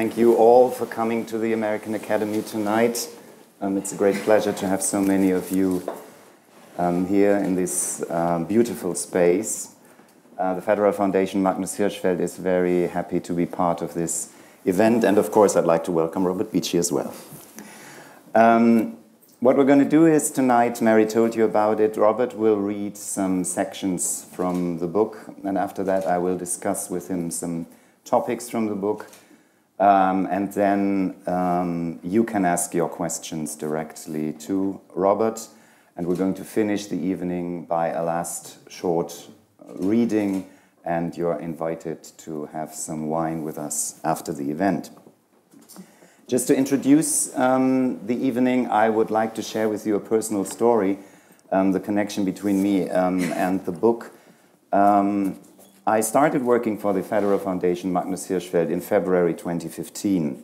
thank you all for coming to the American Academy tonight. Um, it's a great pleasure to have so many of you um, here in this uh, beautiful space. Uh, the Federal Foundation Magnus Hirschfeld is very happy to be part of this event, and of course, I'd like to welcome Robert Beachy as well. Um, what we're going to do is tonight, Mary told you about it, Robert will read some sections from the book, and after that, I will discuss with him some topics from the book. Um, and then um, you can ask your questions directly to Robert. And we're going to finish the evening by a last short reading, and you're invited to have some wine with us after the event. Just to introduce um, the evening, I would like to share with you a personal story, um, the connection between me um, and the book. Um, I started working for the Federal Foundation Magnus Hirschfeld in February 2015.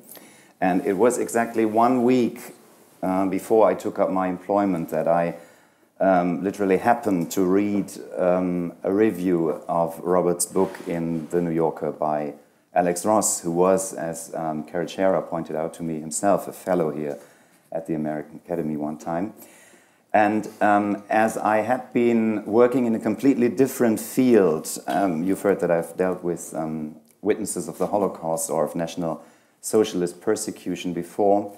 And it was exactly one week uh, before I took up my employment that I um, literally happened to read um, a review of Robert's book in The New Yorker by Alex Ross, who was, as um, Carol Scherer pointed out to me himself, a fellow here at the American Academy one time. And um, as I had been working in a completely different field, um, you've heard that I've dealt with um, witnesses of the Holocaust or of National Socialist persecution before.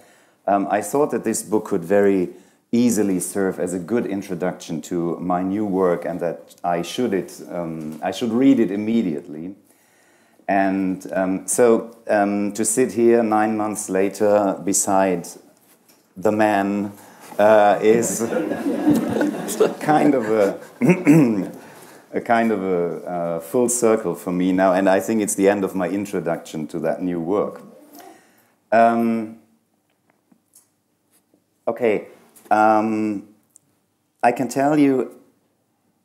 Um, I thought that this book could very easily serve as a good introduction to my new work and that I should, it, um, I should read it immediately. And um, so to sit here nine months later beside the man uh, is kind of a, a kind of a uh, full circle for me now, and I think it's the end of my introduction to that new work. Um, okay, um, I can tell you,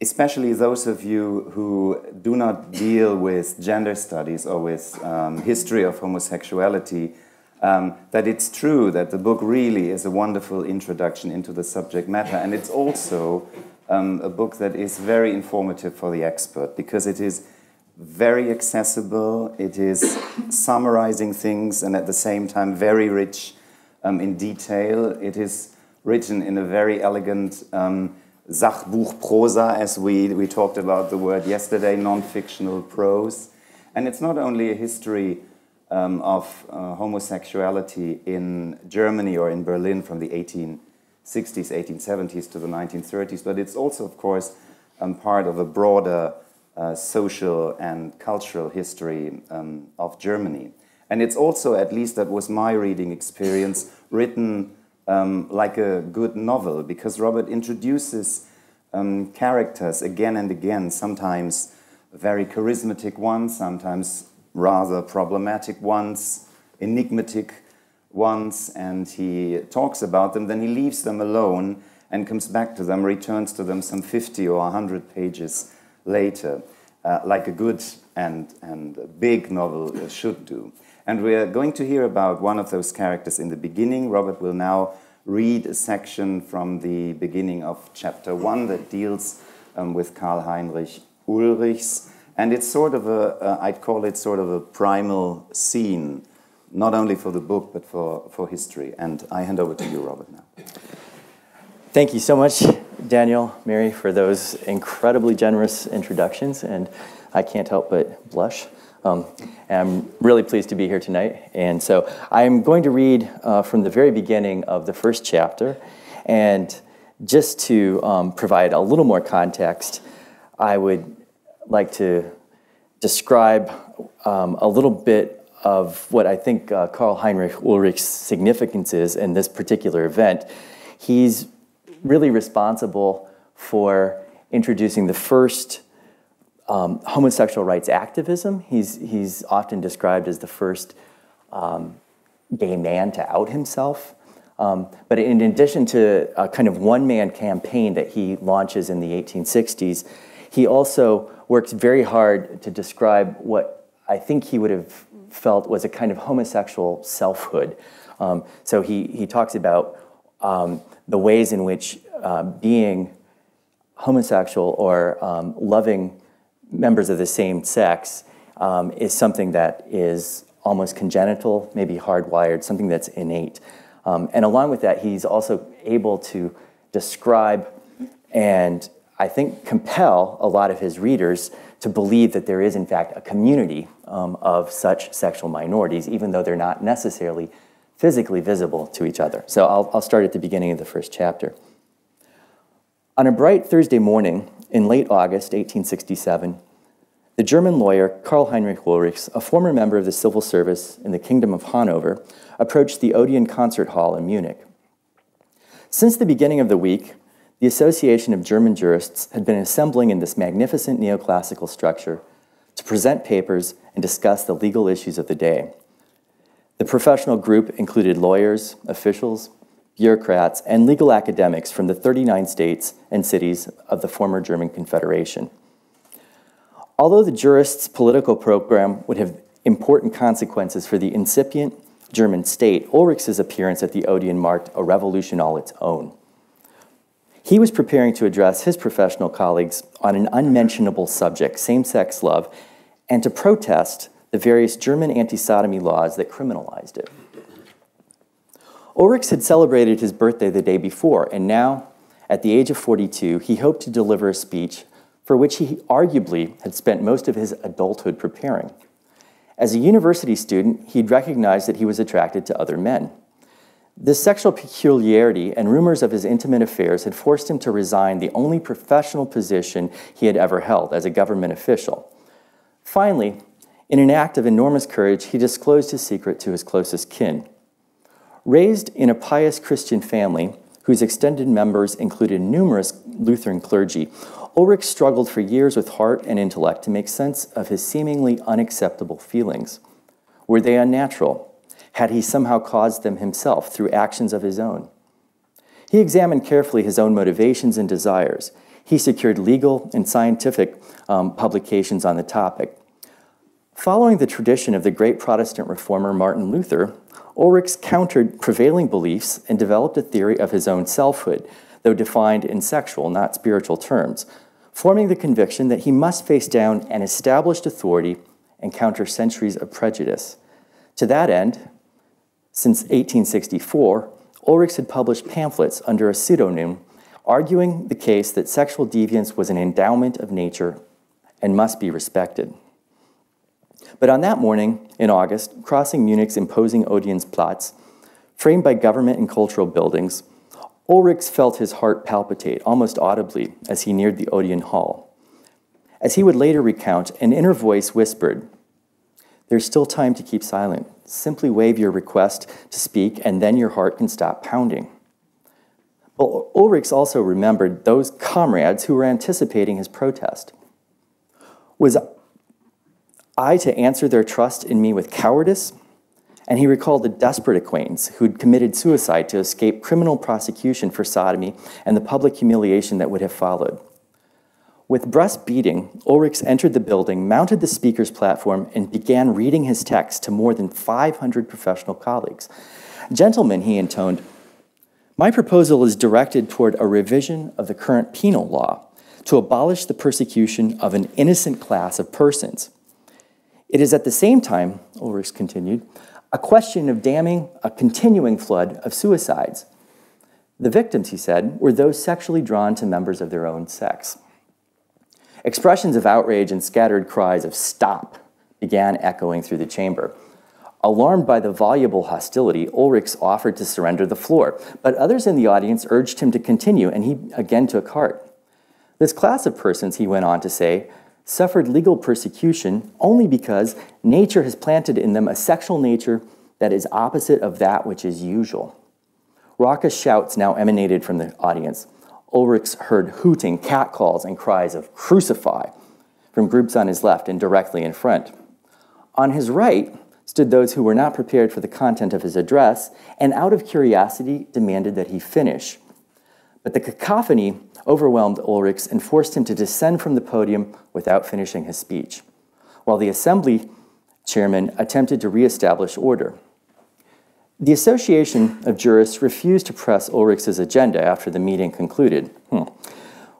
especially those of you who do not deal with gender studies or with um, history of homosexuality, um, that it's true that the book really is a wonderful introduction into the subject matter, and it's also um, a book that is very informative for the expert because it is very accessible, it is summarizing things, and at the same time, very rich um, in detail. It is written in a very elegant um, Sachbuchprosa, as we, we talked about the word yesterday, non fictional prose. And it's not only a history um, of uh, homosexuality in Germany or in Berlin from the 1860s, 1870s to the 1930s, but it's also, of course, um, part of a broader uh, social and cultural history um, of Germany. And it's also, at least that was my reading experience, written um, like a good novel because Robert introduces um, characters again and again, sometimes very charismatic ones, sometimes rather problematic ones, enigmatic ones, and he talks about them, then he leaves them alone and comes back to them, returns to them some 50 or 100 pages later, uh, like a good and, and big novel should do. And we're going to hear about one of those characters in the beginning. Robert will now read a section from the beginning of chapter one that deals um, with Karl Heinrich Ulrichs and it's sort of a, uh, I'd call it sort of a primal scene, not only for the book, but for, for history. And I hand over to you, Robert, now. Thank you so much, Daniel, Mary, for those incredibly generous introductions. And I can't help but blush. Um, I'm really pleased to be here tonight. And so I'm going to read uh, from the very beginning of the first chapter. And just to um, provide a little more context, I would like to describe um, a little bit of what I think uh, Karl Heinrich Ulrich's significance is in this particular event. He's really responsible for introducing the first um, homosexual rights activism. He's, he's often described as the first um, gay man to out himself. Um, but in addition to a kind of one man campaign that he launches in the 1860s, he also works very hard to describe what I think he would have felt was a kind of homosexual selfhood. Um, so he, he talks about um, the ways in which uh, being homosexual or um, loving members of the same sex um, is something that is almost congenital, maybe hardwired, something that's innate. Um, and along with that, he's also able to describe and I think compel a lot of his readers to believe that there is, in fact, a community um, of such sexual minorities, even though they're not necessarily physically visible to each other. So I'll, I'll start at the beginning of the first chapter. On a bright Thursday morning in late August 1867, the German lawyer Karl Heinrich Ulrichs, a former member of the civil service in the Kingdom of Hanover, approached the Odeon Concert Hall in Munich. Since the beginning of the week, the Association of German Jurists had been assembling in this magnificent neoclassical structure to present papers and discuss the legal issues of the day. The professional group included lawyers, officials, bureaucrats, and legal academics from the 39 states and cities of the former German Confederation. Although the jurists' political program would have important consequences for the incipient German state, Ulrich's appearance at the Odeon marked a revolution all its own. He was preparing to address his professional colleagues on an unmentionable subject, same sex love, and to protest the various German anti sodomy laws that criminalized it. Ulrichs had celebrated his birthday the day before, and now, at the age of 42, he hoped to deliver a speech for which he arguably had spent most of his adulthood preparing. As a university student, he'd recognized that he was attracted to other men. This sexual peculiarity and rumors of his intimate affairs had forced him to resign the only professional position he had ever held as a government official. Finally, in an act of enormous courage, he disclosed his secret to his closest kin. Raised in a pious Christian family, whose extended members included numerous Lutheran clergy, Ulrich struggled for years with heart and intellect to make sense of his seemingly unacceptable feelings. Were they unnatural? Had he somehow caused them himself through actions of his own? He examined carefully his own motivations and desires. He secured legal and scientific um, publications on the topic. Following the tradition of the great Protestant reformer Martin Luther, Ulrichs countered prevailing beliefs and developed a theory of his own selfhood, though defined in sexual, not spiritual terms, forming the conviction that he must face down an established authority and counter centuries of prejudice. To that end, since 1864, Ulrichs had published pamphlets under a pseudonym arguing the case that sexual deviance was an endowment of nature and must be respected. But on that morning in August, crossing Munich's imposing Odeonsplatz, framed by government and cultural buildings, Ulrichs felt his heart palpitate almost audibly as he neared the Odeon Hall. As he would later recount, an inner voice whispered, There's still time to keep silent. Simply wave your request to speak, and then your heart can stop pounding. But Ulrichs also remembered those comrades who were anticipating his protest. Was I to answer their trust in me with cowardice? And he recalled a desperate acquaintance who'd committed suicide to escape criminal prosecution for sodomy and the public humiliation that would have followed. With breast beating, Ulrichs entered the building, mounted the speaker's platform, and began reading his text to more than 500 professional colleagues. Gentlemen, he intoned, my proposal is directed toward a revision of the current penal law to abolish the persecution of an innocent class of persons. It is at the same time, Ulrichs continued, a question of damming a continuing flood of suicides. The victims, he said, were those sexually drawn to members of their own sex. Expressions of outrage and scattered cries of stop began echoing through the chamber. Alarmed by the voluble hostility, Ulrichs offered to surrender the floor, but others in the audience urged him to continue, and he again took heart. This class of persons, he went on to say, suffered legal persecution only because nature has planted in them a sexual nature that is opposite of that which is usual. Raucous shouts now emanated from the audience. Ulrichs heard hooting, catcalls, and cries of crucify from groups on his left and directly in front. On his right stood those who were not prepared for the content of his address and, out of curiosity, demanded that he finish. But the cacophony overwhelmed Ulrichs and forced him to descend from the podium without finishing his speech, while the assembly chairman attempted to reestablish order. The Association of Jurists refused to press Ulrichs' agenda after the meeting concluded. Hmm.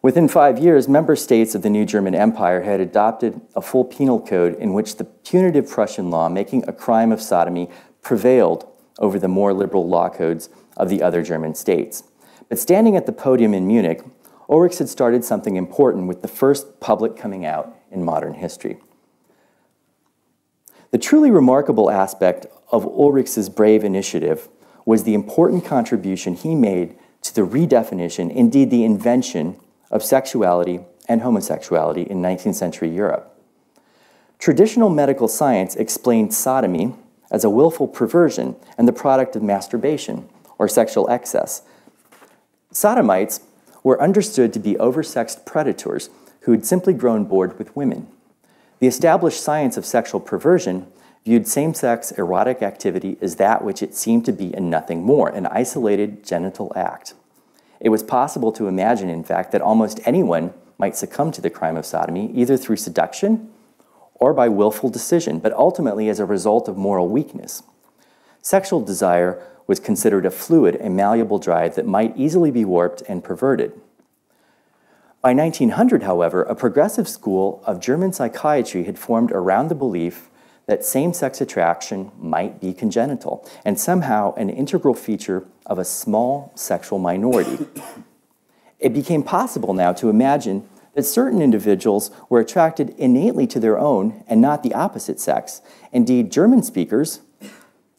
Within five years, member states of the new German Empire had adopted a full penal code in which the punitive Prussian law making a crime of sodomy prevailed over the more liberal law codes of the other German states. But standing at the podium in Munich, Ulrichs had started something important with the first public coming out in modern history. The truly remarkable aspect of Ulrichs's brave initiative was the important contribution he made to the redefinition, indeed the invention, of sexuality and homosexuality in 19th century Europe. Traditional medical science explained sodomy as a willful perversion and the product of masturbation or sexual excess. Sodomites were understood to be oversexed predators who had simply grown bored with women. The established science of sexual perversion viewed same sex erotic activity as that which it seemed to be and nothing more, an isolated genital act. It was possible to imagine, in fact, that almost anyone might succumb to the crime of sodomy, either through seduction or by willful decision, but ultimately as a result of moral weakness. Sexual desire was considered a fluid and malleable drive that might easily be warped and perverted. By 1900, however, a progressive school of German psychiatry had formed around the belief that same sex attraction might be congenital and somehow an integral feature of a small sexual minority. it became possible now to imagine that certain individuals were attracted innately to their own and not the opposite sex. Indeed, German speakers,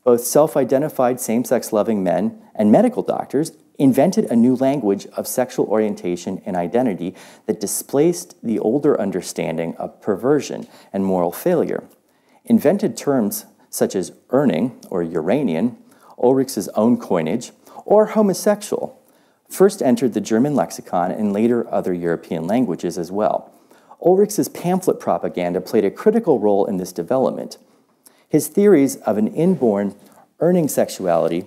both self identified same sex loving men and medical doctors, invented a new language of sexual orientation and identity that displaced the older understanding of perversion and moral failure invented terms such as Urning or Uranian, Ulrich's own coinage, or homosexual, first entered the German lexicon and later other European languages as well. Ulrich's pamphlet propaganda played a critical role in this development. His theories of an inborn Urning sexuality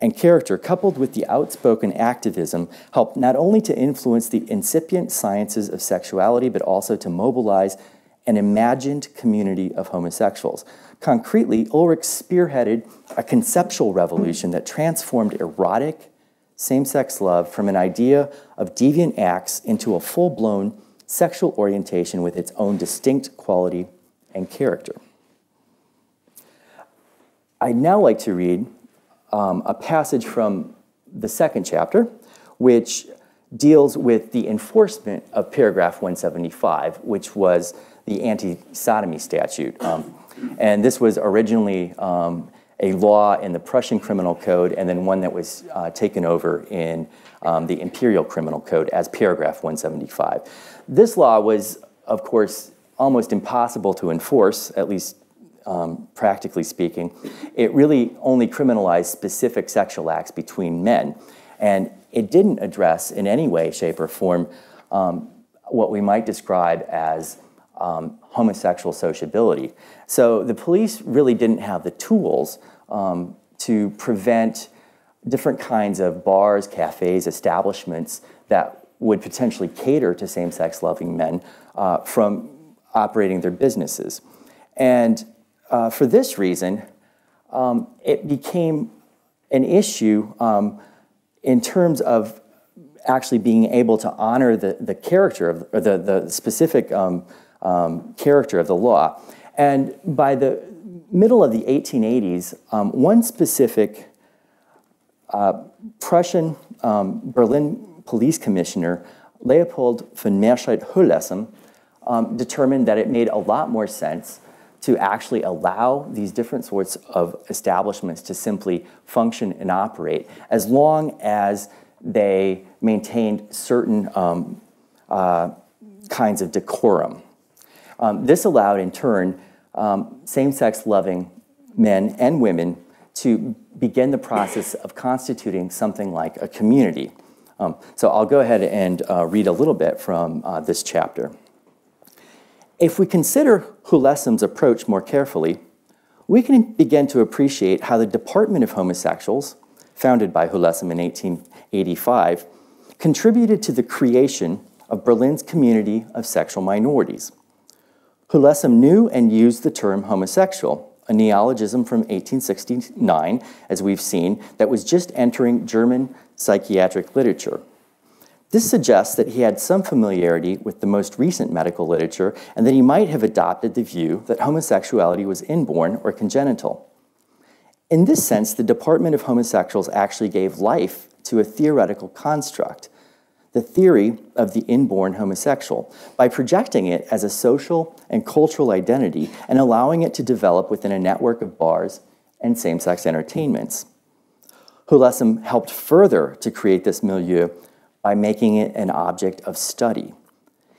and character, coupled with the outspoken activism, helped not only to influence the incipient sciences of sexuality, but also to mobilize an imagined community of homosexuals. Concretely, Ulrich spearheaded a conceptual revolution that transformed erotic same sex love from an idea of deviant acts into a full blown sexual orientation with its own distinct quality and character. I'd now like to read um, a passage from the second chapter, which deals with the enforcement of paragraph 175, which was the anti-sodomy statute. Um, and this was originally um, a law in the Prussian Criminal Code and then one that was uh, taken over in um, the Imperial Criminal Code as paragraph 175. This law was, of course, almost impossible to enforce, at least um, practically speaking. It really only criminalized specific sexual acts between men. And it didn't address in any way, shape, or form um, what we might describe as um, homosexual sociability. So the police really didn't have the tools um, to prevent different kinds of bars, cafes, establishments that would potentially cater to same sex loving men uh, from operating their businesses. And uh, for this reason, um, it became an issue um, in terms of actually being able to honor the, the character of or the, the specific um, um, character of the law. And by the middle of the 1880s, um, one specific uh, Prussian um, Berlin police commissioner, Leopold von Meerscheidt um, determined that it made a lot more sense to actually allow these different sorts of establishments to simply function and operate as long as they maintained certain um, uh, kinds of decorum. Um, this allowed, in turn, um, same sex loving men and women to begin the process of constituting something like a community. Um, so I'll go ahead and uh, read a little bit from uh, this chapter. If we consider Hüllessem's approach more carefully, we can begin to appreciate how the Department of Homosexuals, founded by Hüllessem in 1885, contributed to the creation of Berlin's community of sexual minorities. Hüllessem knew and used the term homosexual, a neologism from 1869, as we've seen, that was just entering German psychiatric literature. This suggests that he had some familiarity with the most recent medical literature and that he might have adopted the view that homosexuality was inborn or congenital. In this sense, the Department of Homosexuals actually gave life to a theoretical construct, the theory of the inborn homosexual, by projecting it as a social and cultural identity and allowing it to develop within a network of bars and same sex entertainments. Hüllessem helped further to create this milieu by making it an object of study.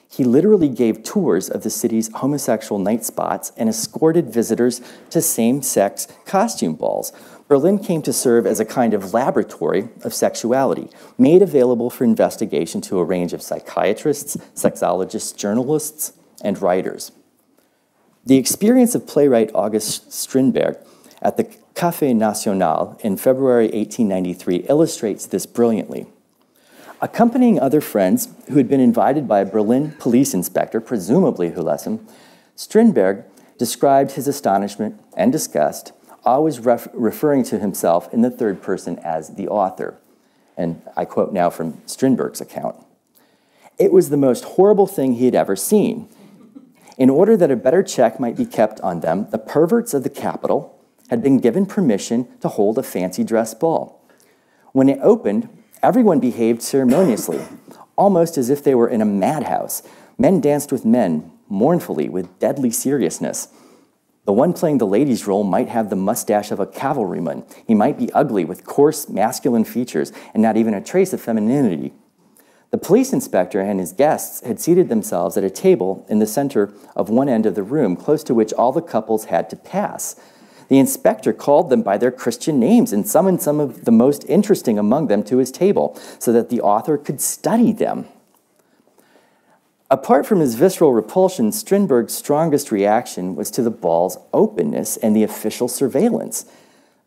He literally gave tours of the city's homosexual night spots and escorted visitors to same sex costume balls. Berlin came to serve as a kind of laboratory of sexuality, made available for investigation to a range of psychiatrists, sexologists, journalists, and writers. The experience of playwright August Strindberg at the Café National in February 1893 illustrates this brilliantly. Accompanying other friends who had been invited by a Berlin police inspector, presumably Hüllessem, Strindberg described his astonishment and disgust, always ref referring to himself in the third person as the author. And I quote now from Strindberg's account. It was the most horrible thing he had ever seen. In order that a better check might be kept on them, the perverts of the capital had been given permission to hold a fancy dress ball. When it opened, Everyone behaved ceremoniously, almost as if they were in a madhouse. Men danced with men, mournfully, with deadly seriousness. The one playing the lady's role might have the mustache of a cavalryman. He might be ugly with coarse masculine features and not even a trace of femininity. The police inspector and his guests had seated themselves at a table in the center of one end of the room, close to which all the couples had to pass. The inspector called them by their Christian names and summoned some of the most interesting among them to his table so that the author could study them. Apart from his visceral repulsion, Strindberg's strongest reaction was to the ball's openness and the official surveillance.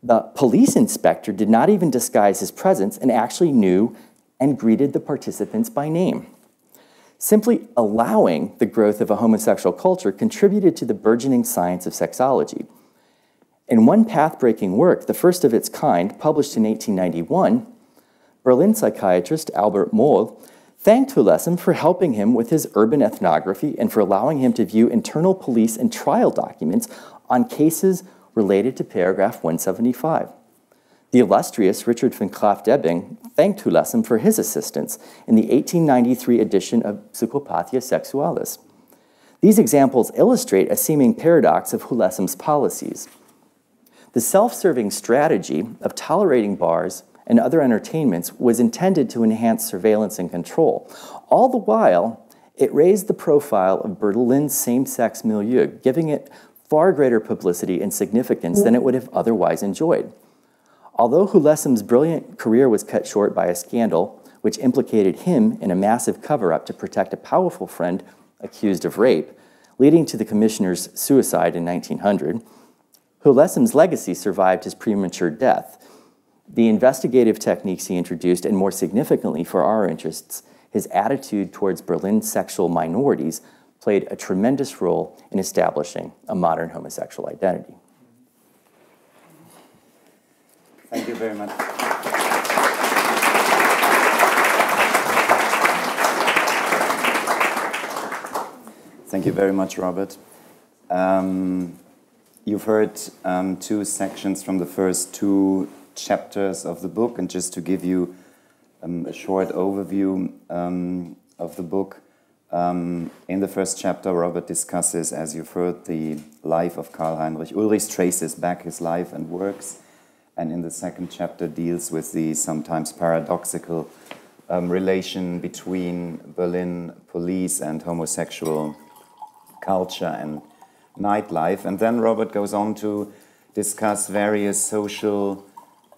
The police inspector did not even disguise his presence and actually knew and greeted the participants by name. Simply allowing the growth of a homosexual culture contributed to the burgeoning science of sexology. In one path breaking work, the first of its kind, published in 1891, Berlin psychiatrist Albert Moll thanked Hüllessem for helping him with his urban ethnography and for allowing him to view internal police and trial documents on cases related to paragraph 175. The illustrious Richard von Krafft-Ebing thanked Hüllessem for his assistance in the 1893 edition of Psychopathia Sexualis. These examples illustrate a seeming paradox of Hüllessem's policies. The self serving strategy of tolerating bars and other entertainments was intended to enhance surveillance and control. All the while, it raised the profile of Berlin's same sex milieu, giving it far greater publicity and significance than it would have otherwise enjoyed. Although Hüllessem's brilliant career was cut short by a scandal which implicated him in a massive cover up to protect a powerful friend accused of rape, leading to the commissioner's suicide in 1900, Hüllessem's legacy survived his premature death. The investigative techniques he introduced, and more significantly for our interests, his attitude towards Berlin's sexual minorities played a tremendous role in establishing a modern homosexual identity. Thank you very much. Thank you very much, Robert. Um, You've heard um, two sections from the first two chapters of the book, and just to give you um, a short overview um, of the book, um, in the first chapter, Robert discusses, as you've heard, the life of Karl Heinrich Ulrich, traces back his life and works, and in the second chapter, deals with the sometimes paradoxical um, relation between Berlin police and homosexual culture and nightlife. And then Robert goes on to discuss various social,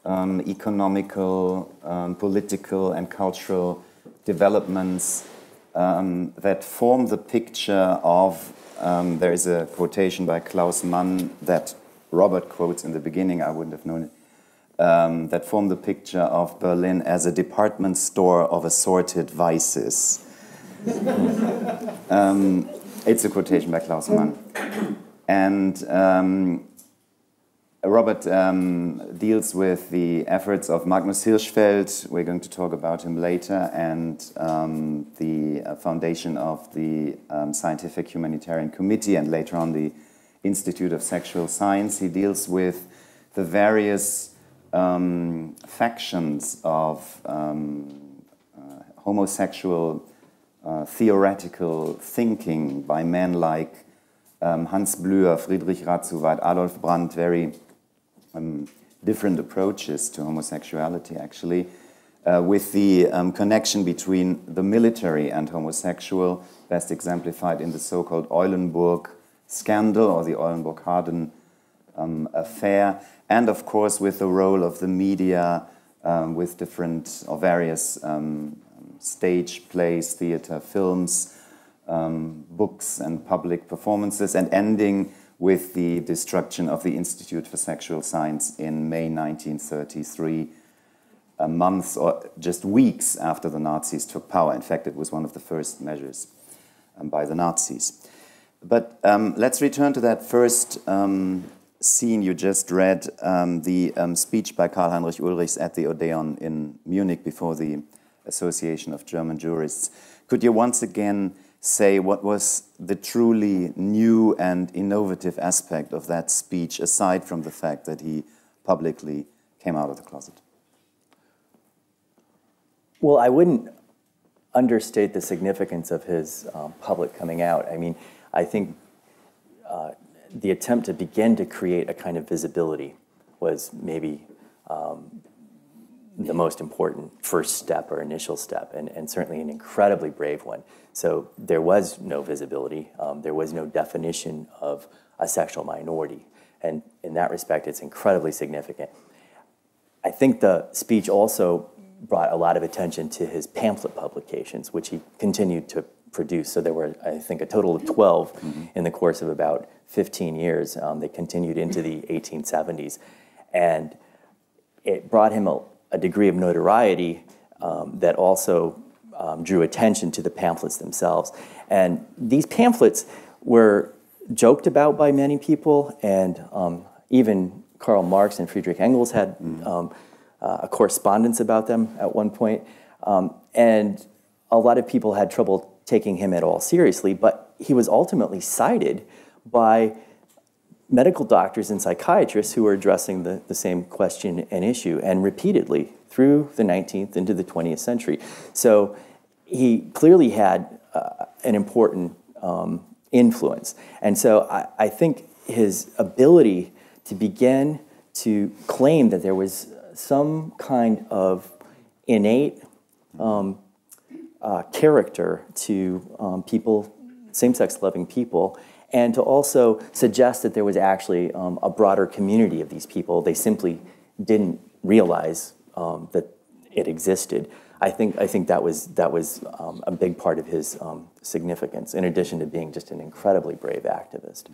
um, economical, um, political, and cultural developments um, that form the picture of. Um, there is a quotation by Klaus Mann that Robert quotes in the beginning, I wouldn't have known it. Um, that form the picture of Berlin as a department store of assorted vices. Um, it's a quotation by Klaus Mann. And Robert um, deals with the efforts of Magnus Hirschfeld. We're going to talk about him later, and um, the uh, foundation of the um, Scientific Humanitarian Committee, and later on the Institute of Sexual Science. He deals with the various um, factions of um, uh, homosexual uh, theoretical thinking by men like um, Hans Blüher, Friedrich Radszuweit, Adolf Brand, very um, different approaches to homosexuality, actually, uh, with the um, connection between the military and homosexual, best exemplified in the so called Eulenburg scandal or the Eulenburg Harden um, affair, and of course with the role of the media um, with different or various um, stage plays, theater, films, um, books, and public performances, and ending with the destruction of the Institute for Sexual Science in May 1933, a month or just weeks after the Nazis took power. In fact, it was one of the first measures um, by the Nazis. But um, let's return to that first um, scene you just read, um, the um, speech by Karl Heinrich Ulrichs at the Odeon in Munich before the Association of German Jurists. Could you once again say what was the truly new and innovative aspect of that speech, aside from the fact that he publicly came out of the closet? Well, I wouldn't understate the significance of his um, public coming out. I mean, I think uh, the attempt to begin to create a kind of visibility was maybe um, the most important first step or initial step, and, and certainly an incredibly brave one. So there was no visibility, um, there was no definition of a sexual minority. And in that respect, it's incredibly significant. I think the speech also brought a lot of attention to his pamphlet publications, which he continued to produce. So there were, I think, a total of 12 mm-hmm. in the course of about 15 years. Um, they continued into the 1870s. And it brought him a, a degree of notoriety um, that also um, drew attention to the pamphlets themselves. And these pamphlets were joked about by many people, and um, even Karl Marx and Friedrich Engels had mm-hmm. um, uh, a correspondence about them at one point. Um, and a lot of people had trouble taking him at all seriously, but he was ultimately cited by medical doctors and psychiatrists who were addressing the, the same question and issue, and repeatedly through the 19th into the 20th century. So he clearly had uh, an important um, influence. And so I, I, think his ability to begin to claim that there was some kind of innate um, uh, character to um, people, same sex loving people, and to also suggest that there was actually um, a broader community of these people. They simply didn't realize um, that it existed. I think, I think that was, that was um, a big part of his um, significance, in addition to being just an incredibly brave activist.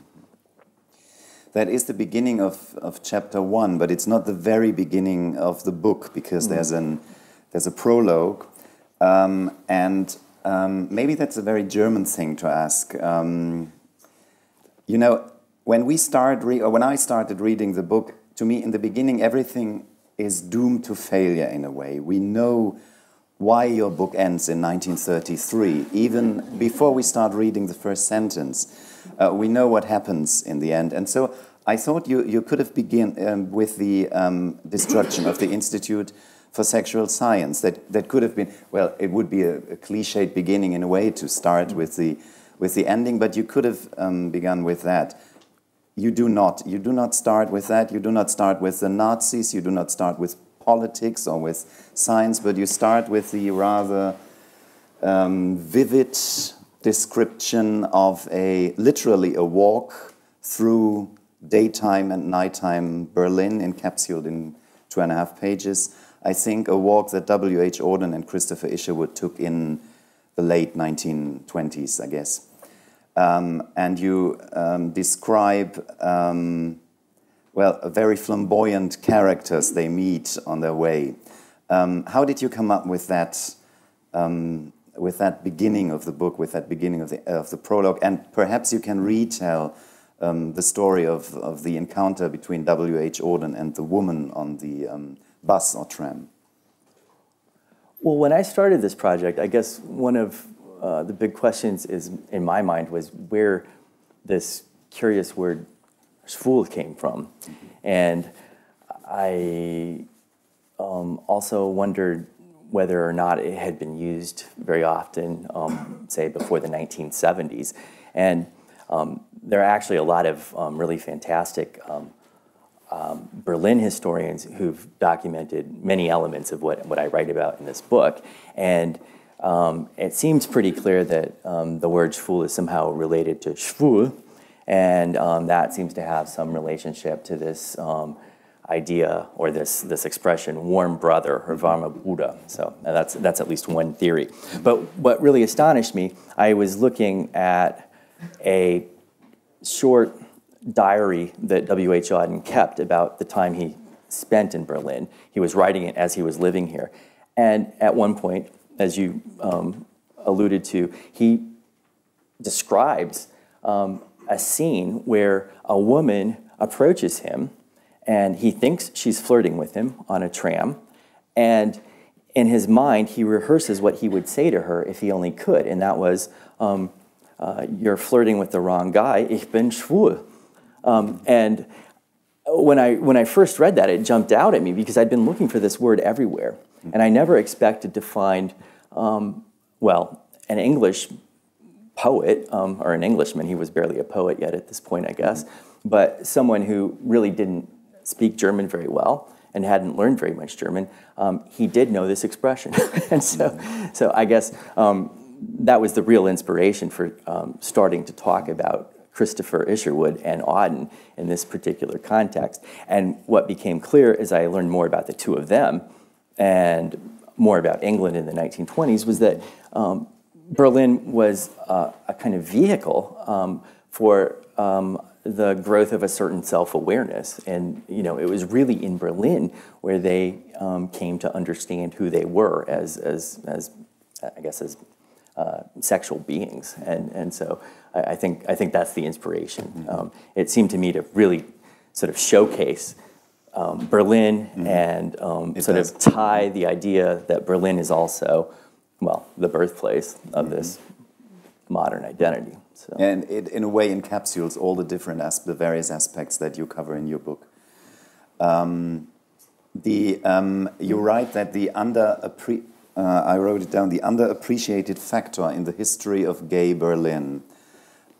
That is the beginning of, of chapter one, but it's not the very beginning of the book because mm. there's, an, there's a prologue. Um, and um, maybe that's a very German thing to ask. You know, when we start re- or when I started reading the book, to me in the beginning everything is doomed to failure in a way. We know why your book ends in 1933. Even before we start reading the first sentence, uh, we know what happens in the end. And so I thought you, you could have begun um, with the um, destruction of the Institute for Sexual Science. That, that could have been, well, it would be a, a cliched beginning in a way to start with the with the ending, but you could have um, begun with that. You do not. You do not start with that. You do not start with the Nazis. You do not start with politics or with science, but you start with the rather um, vivid description of a literally a walk through daytime and nighttime Berlin, encapsulated in two and a half pages. I think a walk that W.H. Auden and Christopher Isherwood took in the late 1920s, I guess um, and you um, describe, um, well, very flamboyant characters they meet on their way. Um, how did you come up with that, um, with that beginning of the book, with that beginning of the, of the prologue? And perhaps you can retell um, the story of, of the encounter between W.H. Auden and the woman on the bus or tram? Well, when I started this project, I guess one of uh, the big questions is in my mind was where this curious word "schwul" came from, and I um, also wondered whether or not it had been used very often, um, say before the 1970s, and um, there are actually a lot of um, really fantastic um, um, Berlin historians who've documented many elements of what, what I write about in this book. And um, it seems pretty clear that um, the word schwul is somehow related to schwül, and um, that seems to have some relationship to this um, idea or this, this expression, warm brother or warmer Bruder. So that's, that's at least one theory. But what really astonished me, I was looking at a short diary that W.H. Auden kept about the time he spent in Berlin. He was writing it as he was living here. And at one point, as you um, alluded to, he describes um, a scene where a woman approaches him and he thinks she's flirting with him on a tram. And in his mind, he rehearses what he would say to her if he only could. And that was, um, uh, You're flirting with the wrong guy. Ich bin schwul. Um, and when I, when I first read that, it jumped out at me because I'd been looking for this word everywhere. And I never expected to find, um, well, an English poet, um, or an Englishman, he was barely a poet yet at this point, I guess, but someone who really didn't speak German very well and hadn't learned very much German, um, he did know this expression. and so, so I guess um, that was the real inspiration for um, starting to talk about Christopher Isherwood and Auden in this particular context. And what became clear as I learned more about the two of them and more about England in the 1920s was that um, Berlin was uh, a kind of vehicle um, for um, the growth of a certain self-awareness. And you know, it was really in Berlin where they um, came to understand who they were as, as, as I guess, as uh, sexual beings. And, and so I, I, think, I think that's the inspiration. Mm -hmm. it seemed to me to really sort of showcase um, Berlin mm -hmm. and um, sort does. of tie the idea that Berlin is also, well, the birthplace of mm -hmm. this modern identity. So. And it, in a way, encapsulates all the different as the various aspects that you cover in your book. Um, the, um, you write that the under uh, I wrote it down, the underappreciated factor in the history of gay Berlin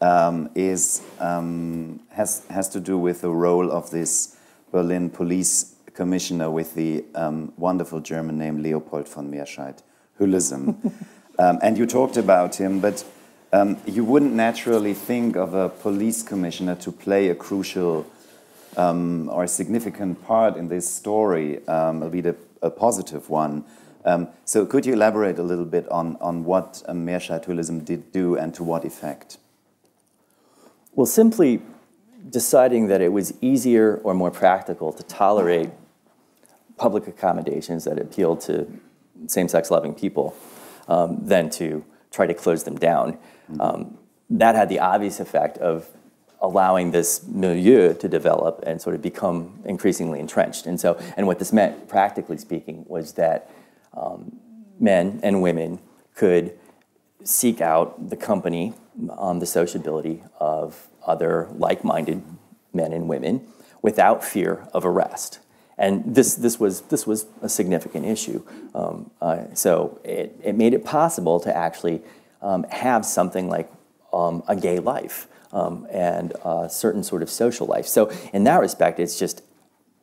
um, is, um, has, has to do with the role of this Berlin police commissioner with the um, wonderful German name Leopold von Meerscheidt, Hüllessem. Um, and you talked about him, but um, you wouldn't naturally think of a police commissioner to play a crucial um, or a significant part in this story, um, albeit a, a positive one. Um, so could you elaborate a little bit on, on what um, Meerscheidt did do and to what effect? Well, simply deciding that it was easier or more practical to tolerate public accommodations that appealed to same-sex loving people um, than to try to close them down. Mm-hmm. Um, that had the obvious effect of allowing this milieu to develop and sort of become increasingly entrenched. And so, and what this meant, practically speaking, was that um, men and women could seek out the company, um, the sociability of other like-minded men and women without fear of arrest. And this, this, was, this was a significant issue. Um, uh, so it, it made it possible to actually um, have something like um, a gay life um, and a certain sort of social life. So in that respect, it's just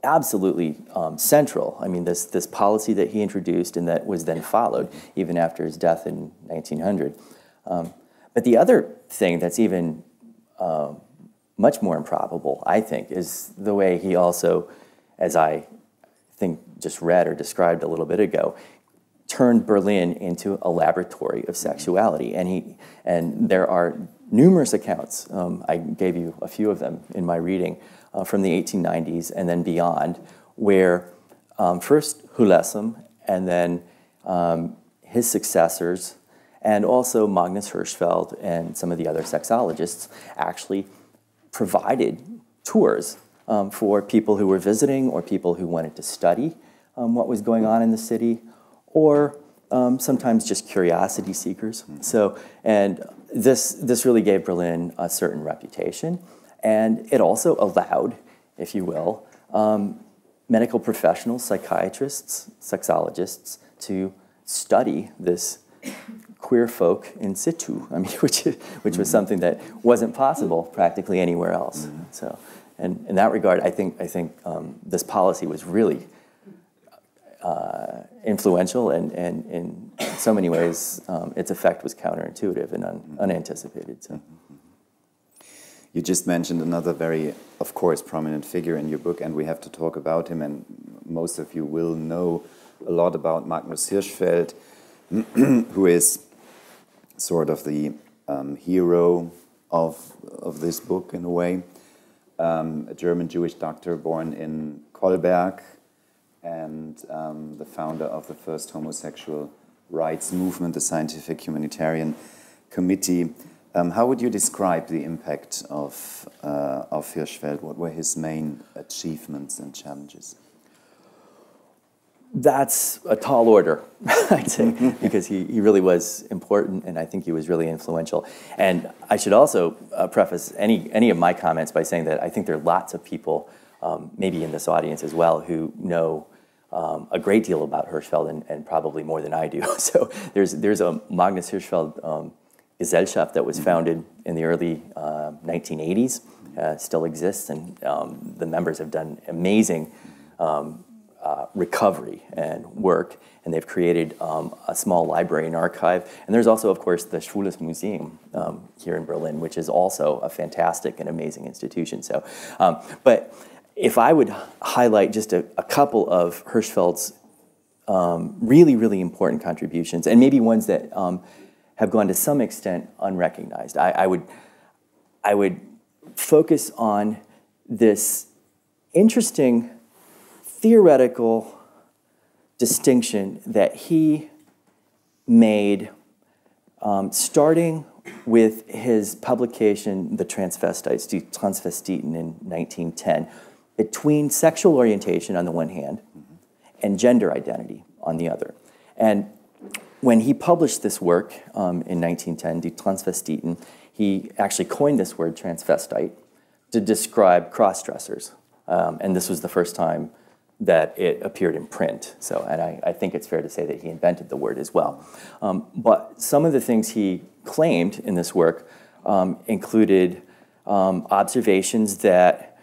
absolutely um, central. I mean, this, this policy that he introduced and that was then followed even after his death in 1900. Um, but the other thing that's even uh, much more improbable, I think, is the way he also, as I think just read or described a little bit ago, turned Berlin into a laboratory of sexuality. And, he, and there are numerous accounts, um, I gave you a few of them in my reading, uh, from the 1890s and then beyond, where um, first Hüllessem and then um, his successors and also Magnus Hirschfeld and some of the other sexologists actually provided tours um, for people who were visiting or people who wanted to study um, what was going on in the city, or um, sometimes just curiosity seekers. So, and this, this really gave Berlin a certain reputation, and it also allowed, if you will, um, medical professionals, psychiatrists, sexologists, to study this queer folk in situ. I mean, which which was something that wasn't possible practically anywhere else. Mm-hmm. So, and in that regard, I think I think um, this policy was really uh, influential, and, and in so many ways, um, its effect was counterintuitive and un, unanticipated. So. You just mentioned another very, of course, prominent figure in your book, and we have to talk about him. And most of you will know a lot about Magnus Hirschfeld, who is sort of the um, hero of, of this book in a way. Um, a German Jewish doctor born in Kolberg and um, the founder of the first homosexual rights movement, the Scientific Humanitarian Committee. Um, how would you describe the impact of, uh, of Hirschfeld? What were his main achievements and challenges? That's a tall order, I'd say, because he, he really was important and I think he was really influential. And I should also uh, preface any, any of my comments by saying that I think there are lots of people, um, maybe in this audience as well, who know um, a great deal about Hirschfeld and, and, probably more than I do. So there's, there's a Magnus Hirschfeld um, Gesellschaft that was founded in the early uh, 1980s, uh, still exists, and um, the members have done amazing um, uh, recovery and work, and they've created um, a small library and archive. And there's also, of course, the Schwules Museum um, here in Berlin, which is also a fantastic and amazing institution. So, um, but if I would highlight just a, a couple of Hirschfeld's um, really, really important contributions, and maybe ones that um, have gone to some extent unrecognized, I, I, would, I would focus on this interesting theoretical distinction that he made um, starting with his publication, The Transvestites, Die Transvestiten, in 1910 between sexual orientation on the one hand and gender identity on the other. And when he published this work um, in 1910, Die Transvestiten, he actually coined this word transvestite to describe cross dressers. Um, and this was the first time that it appeared in print. So, and I, I, think it's fair to say that he invented the word as well. Um, but some of the things he claimed in this work um, included um, observations that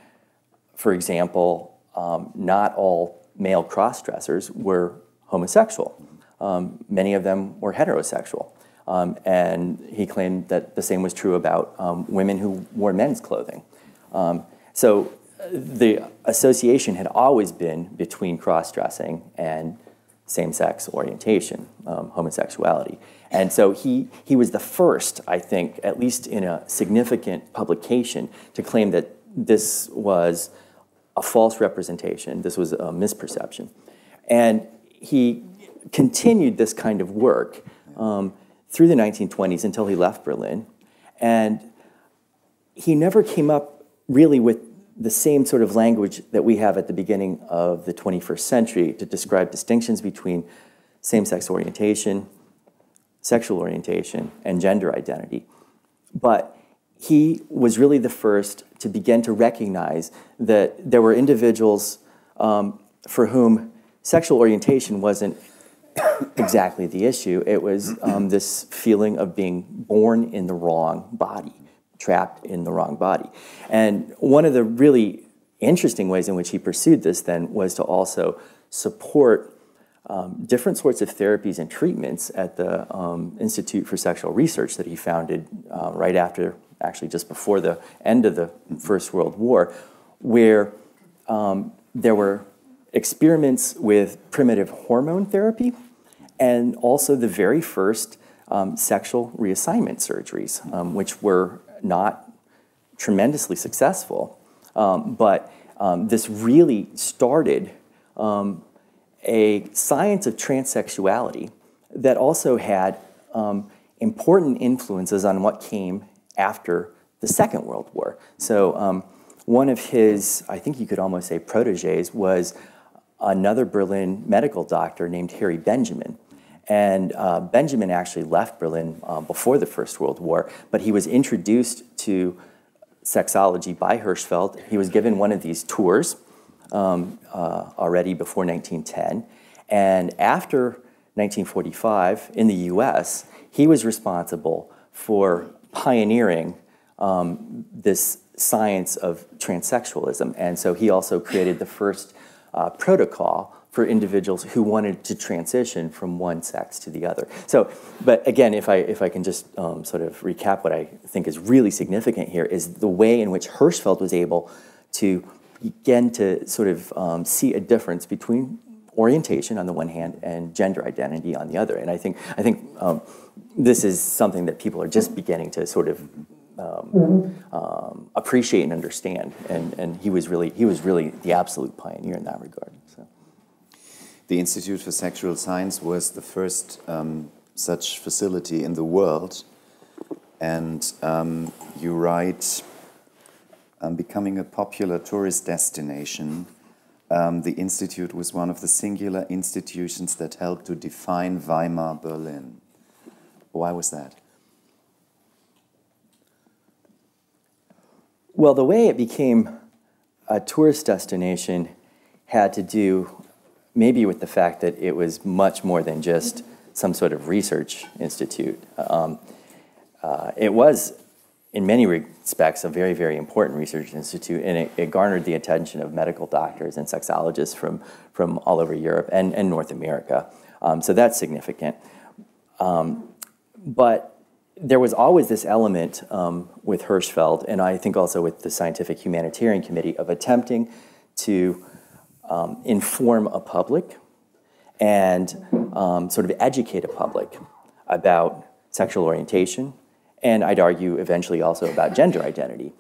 for example, um, not all male cross dressers were homosexual. Um, many of them were heterosexual. Um, and he claimed that the same was true about women who wore men's clothing. So the association had always been between cross dressing and same sex orientation, um, homosexuality. And so he, he was the first, I think, at least in a significant publication, to claim that this was a false representation. This was a misperception. And he continued this kind of work um, through the 1920s until he left Berlin. And he never came up really with the same sort of language that we have at the beginning of the 21st century to describe distinctions between same sex orientation, sexual orientation, and gender identity. But he was really the first to begin to recognize that there were individuals um, for whom sexual orientation wasn't exactly the issue. It was um, this feeling of being born in the wrong body, trapped in the wrong body. And one of the really interesting ways in which he pursued this then was to also support um, different sorts of therapies and treatments at the um, Institute for Sexual Research that he founded uh, right after actually just before the end of the First World War, where um, there were experiments with primitive hormone therapy and also the very first um, sexual reassignment surgeries, um, which were not tremendously successful. Um, but um, this really started um, a science of transsexuality that also had important influences on what came after the Second World War. So um, one of his, I think you could almost say proteges, was another Berlin medical doctor named Harry Benjamin. And uh, Benjamin actually left Berlin uh, before the First World War, but he was introduced to sexology by Hirschfeld. He was given one of these tours um, uh, already before 1910. And after 1945, in the US, he was responsible for pioneering um, this science of transsexualism. And so he also created the first uh, protocol for individuals who wanted to transition from one sex to the other. So, but again, if I, if I can just um, sort of recap what I think is really significant here is the way in which Hirschfeld was able to begin to sort of um, see a difference between orientation on the one hand and gender identity on the other. And I think, I think um, this is something that people are just beginning to sort of um, um, appreciate and understand. And, and he was really he was really the absolute pioneer in that regard. The Institute for Sexual Science was the first um, such facility in the world, and um, you write, um, becoming a popular tourist destination, um, the Institute was one of the singular institutions that helped to define Weimar Berlin. Why was that? Well, the way it became a tourist destination had to do maybe with the fact that it was much more than just some sort of research institute. Um, uh, it was, in many respects, a very, very important research institute, and it, it, garnered the attention of medical doctors and sexologists from, from all over Europe and, and North America. Um, so that's significant. Um, but there was always this element um, with Hirschfeld, and I think also with the Scientific Humanitarian Committee, of attempting to um, inform a public and um, sort of educate a public about sexual orientation, and I'd argue eventually also about gender identity.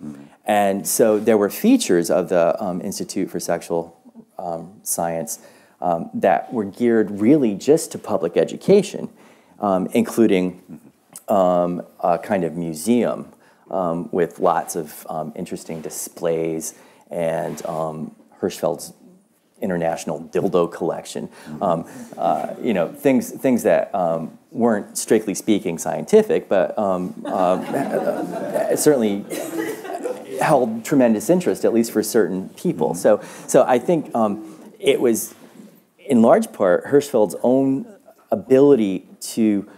And so there were features of the um, Institute for Sexual um, Science um, that were geared really just to public education, um, including a kind of museum with lots of interesting displays and Hirschfeld's international dildo collection. Um, uh, you know, things things that um, weren't strictly speaking scientific, but um, uh, certainly held tremendous interest, at least for certain people. So, so I think um, it was, in large part, Hirschfeld's own ability to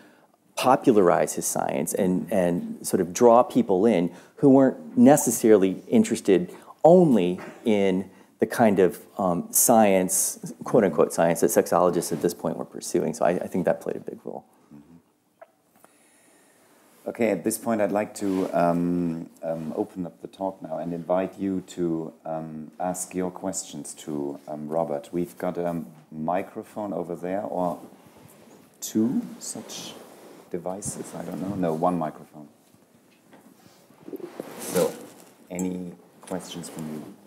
popularize his science and, and sort of draw people in who weren't necessarily interested only in the kind of um, science, quote unquote science, that sexologists at this point were pursuing. So I, I think that played a big role. Mm-hmm. Okay, at this point, I'd like to um, um, open up the talk now and invite you to um, ask your questions to um, Robert. We've got a microphone over there, or two such devices. I don't know. No, one microphone. So, any questions from you?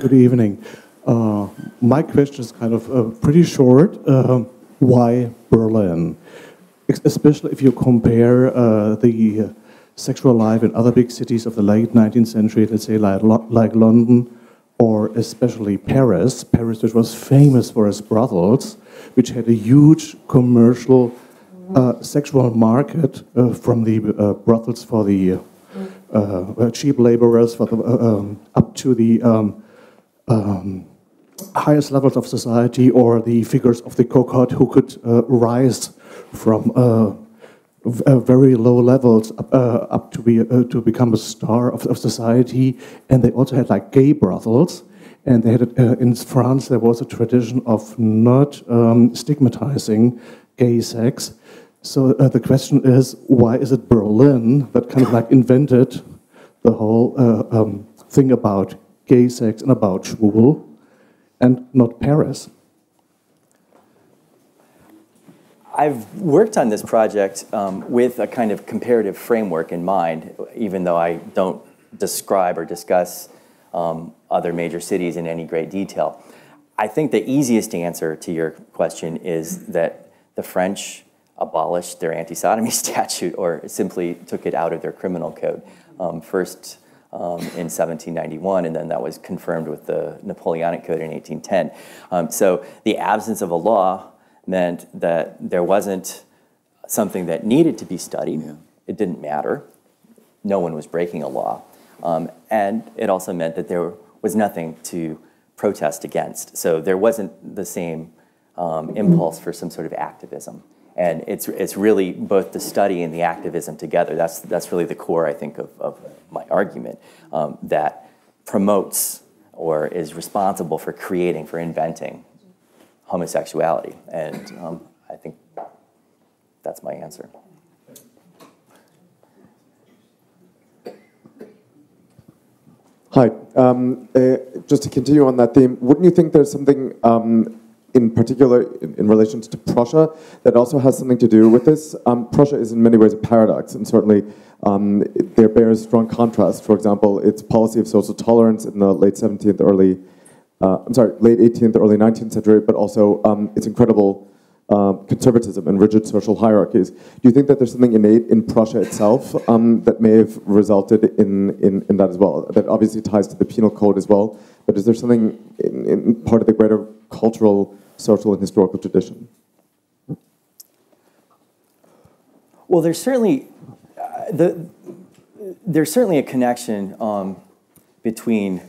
Good evening. Uh, my question is kind of uh, pretty short. Uh, why Berlin? Especially if you compare uh, the uh, sexual life in other big cities of the late 19th century, let's say like, like London or especially Paris. Paris, which was famous for its brothels, which had a huge commercial sexual market from the brothels for the uh, cheap laborers for the, uh, um, up to the um, um, highest levels of society or the figures of the cohort who could uh, rise from uh, uh, very low levels up, uh, up to, be, to become a star of, of, society. And they also had like gay brothels. And they had, in France, there was a tradition of not um, stigmatizing gay sex. So uh, the question is, why is it Berlin that kind of like invented the whole uh, um, thing about gay sex and about schwul, and not Paris? I've worked on this project um, with a kind of comparative framework in mind, even though I don't describe or discuss um, other major cities in any great detail. I think the easiest answer to your question is that the French abolished their anti-sodomy statute or simply took it out of their criminal code. Um, first um, in 1791, and then that was confirmed with the Napoleonic Code in 1810. Um, so the absence of a law meant that there wasn't something that needed to be studied. Yeah. It didn't matter. No one was breaking a law. Um, and it also meant that there was nothing to protest against. So there wasn't the same um, impulse for some sort of activism. And it's, it's really both the study and the activism together. That's, that's really the core, I think, of, of my argument um, that promotes or is responsible for creating, for inventing homosexuality. And um, I think that's my answer. Hi. Um, uh, just to continue on that theme, wouldn't you think there's something um, in particular in, in, relation to Prussia that also has something to do with this. Um, Prussia is in many ways a paradox, and certainly um, there bears strong contrast. For example, its policy of social tolerance in the late 17th, early, uh, I'm sorry, late 18th, early 19th century, but also um, its incredible uh, conservatism and rigid social hierarchies. Do you think that there's something innate in Prussia itself um, that may have resulted in, in, in, that as well? That obviously ties to the penal code as well, but is there something in, in part of the greater cultural social and historical tradition? Well, there's certainly uh, the, there's certainly a connection um, between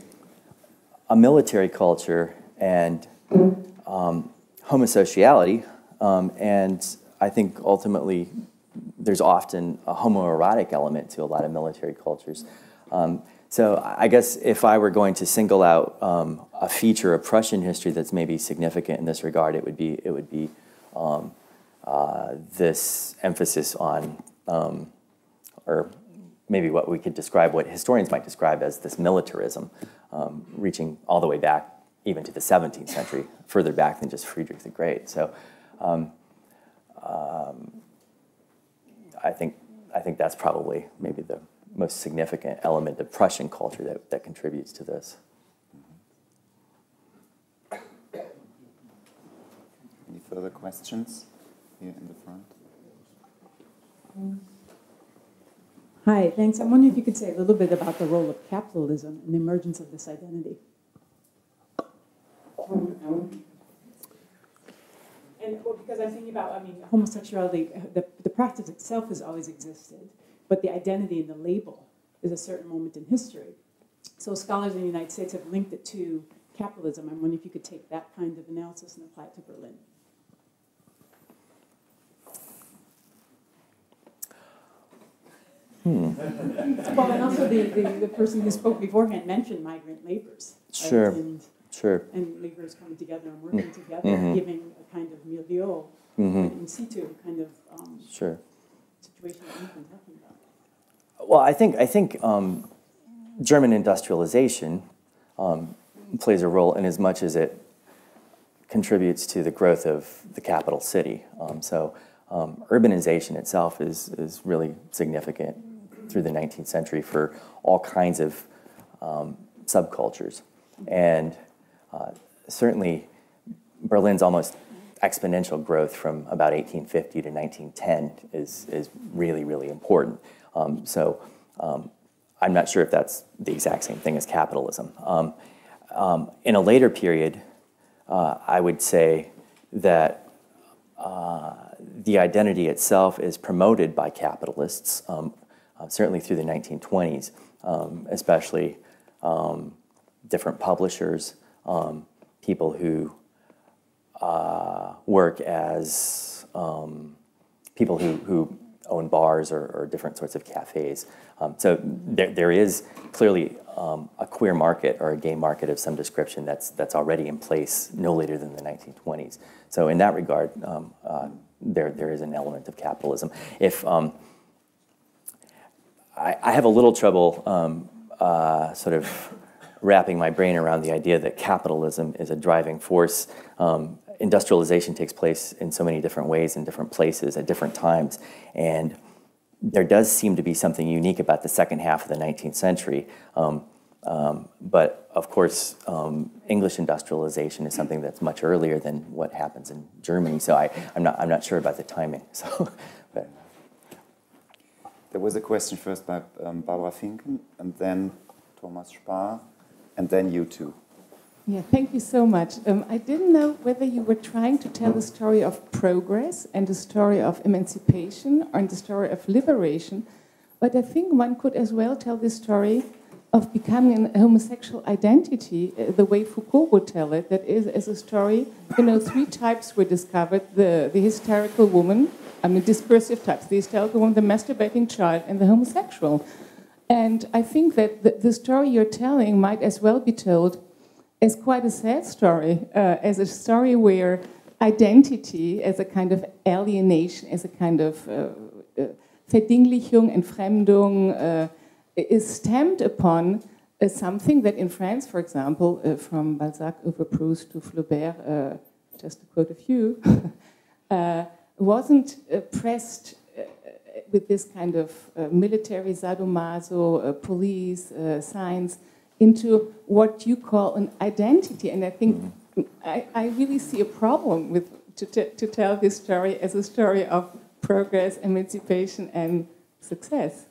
a military culture and um, homosexuality, um, and I think ultimately there's often a homoerotic element to a lot of military cultures. So I guess if I were going to single out um, a feature of Prussian history that's maybe significant in this regard, it would be it would be um, uh, this emphasis on, um, or maybe what we could describe, what historians might describe as this militarism, um, reaching all the way back even to the 17th century, further back than just Friedrich the Great. So um, um, I think I think that's probably maybe the most significant element of Prussian culture that, that contributes to this. Any further questions here in the front? Hi, thanks. I'm wondering if you could say a little bit about the role of capitalism in the emergence of this identity. And well, because I'm thinking about, I mean, homosexuality, the, the practice itself has always existed but the identity and the label is a certain moment in history. So scholars in the United States have linked it to capitalism. I'm wondering if you could take that kind of analysis and apply it to Berlin. Hmm. well, and also the, the, the, person who spoke beforehand mentioned migrant laborers. Right? Sure. And, sure. And laborers coming together and working mm-hmm. together, mm-hmm. giving a kind of milieu, mm-hmm. in situ kind of um, sure. situation that we've been talking about. Well, I think I think um, German industrialization um, plays a role in as much as it contributes to the growth of the capital city. Um, so um, urbanization itself is is really significant through the 19th century for all kinds of um, subcultures, and uh, certainly Berlin's almost exponential growth from about 1850 to 1910 is, is really, really important. Um, so um, I'm not sure if that's the exact same thing as capitalism. Um, um in a later period, uh, I would say that uh, the identity itself is promoted by capitalists, um, uh, certainly through the 1920s, um, especially different publishers, people who uh, work as people who, who own bars or, or different sorts of cafes. Um, so there, there is clearly um, a queer market or a gay market of some description that's, that's already in place no later than the 1920s. So in that regard, um, uh, there, there is an element of capitalism. If um, I, I, have a little trouble um, uh, sort of wrapping my brain around the idea that capitalism is a driving force um, industrialization takes place in so many different ways in different places at different times. And there does seem to be something unique about the second half of the 19th century. Um, Um, but of course, um, English industrialization is something that's much earlier than what happens in Germany. So I, I'm, not, I'm not sure about the timing. So, but. There was a question first by um, Barbara Vinken, and then Thomas Spar, and then you two. Yeah, thank you so much. Um, I didn't know whether you were trying to tell the story of progress and the story of emancipation or the story of liberation, but I think one could as well tell the story of becoming a homosexual identity, uh, the way Foucault would tell it, that is as a story, you know, three types were discovered, the, the hysterical woman, I mean, discursive types, the hysterical woman, the masturbating child, and the homosexual. And I think that the, the story you're telling might as well be told as quite a sad story, uh, as a story where identity, as a kind of alienation, as a kind of uh, uh, Verdinglichung, Entfremdung, uh, is stamped upon something that in France, for example, uh, from Balzac over Proust to Flaubert, uh, just to quote a few, uh, wasn't pressed with this kind of military sadomaso, police, science, into what you call an identity. And I think I, I really see a problem with to, to tell this story as a story of progress, emancipation, and success.